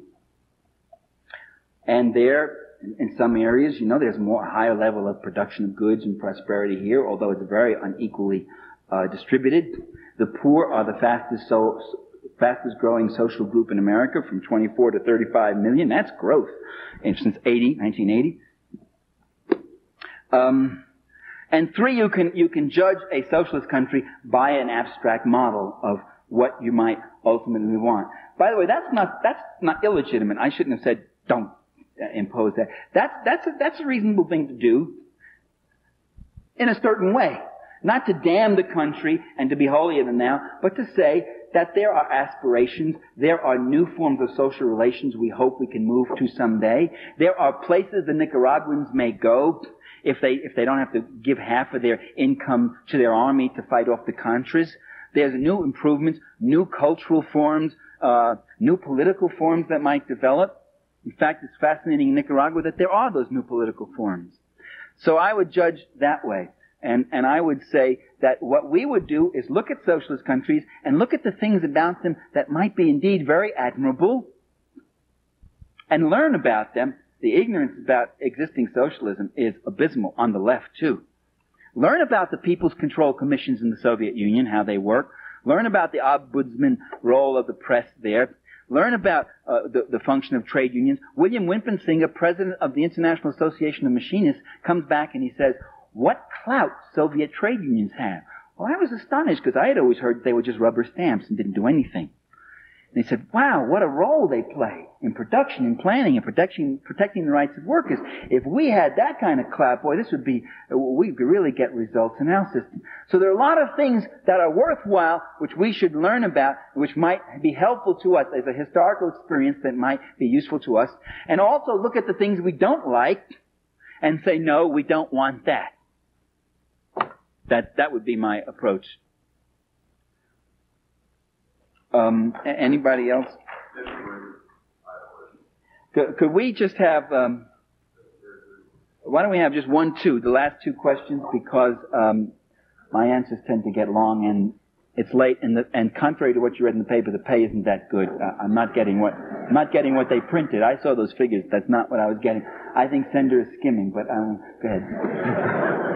And there, in some areas, you know, there's more higher level of production of goods and prosperity here, although it's very unequally uh, distributed. The poor are the fastest so fastest growing social group in America, from 24 to 35 million. That's growth since 80, 1980. Um, and three, you can you can judge a socialist country by an abstract model of what you might ultimately want. By the way, that's not that's not illegitimate. I shouldn't have said don't uh, impose that. That's that's a, that's a reasonable thing to do in a certain way. Not to damn the country and to be holier than thou, but to say that there are aspirations, there are new forms of social relations we hope we can move to someday. There are places the Nicaraguans may go if they if they don't have to give half of their income to their army to fight off the Contras. There's new improvements, new cultural forms, uh, new political forms that might develop. In fact, it's fascinating in Nicaragua that there are those new political forms. So I would judge that way. And, and I would say that what we would do is look at socialist countries and look at the things about them that might be indeed very admirable and learn about them. The ignorance about existing socialism is abysmal on the left too. Learn about the People's Control Commissions in the Soviet Union, how they work. Learn about the ombudsman role of the press there. Learn about uh, the, the, function of trade unions. William Winpisinger, president of the International Association of Machinists, comes back and he says, what clout Soviet trade unions have. Well, I was astonished because I had always heard they were just rubber stamps and didn't do anything. And he said, wow, what a role they play in production and planning and protecting, protecting the rights of workers. If we had that kind of clout, boy, this would be, we could really get results in our system. So there are a lot of things that are worthwhile, which we should learn about, which might be helpful to us as a historical experience that might be useful to us. And also look at the things we don't like and say, no, we don't want that. That, that would be my approach. Um, anybody else? Could, could we just have, um, why don't we have just one, two, the last two questions, because um, my answers tend to get long and it's late, and, the, and contrary to what you read in the paper, the pay isn't that good. Uh, I'm not getting what I'm not getting what they printed. I saw those figures. That's not what I was getting. I think Sender is skimming, but um, go ahead.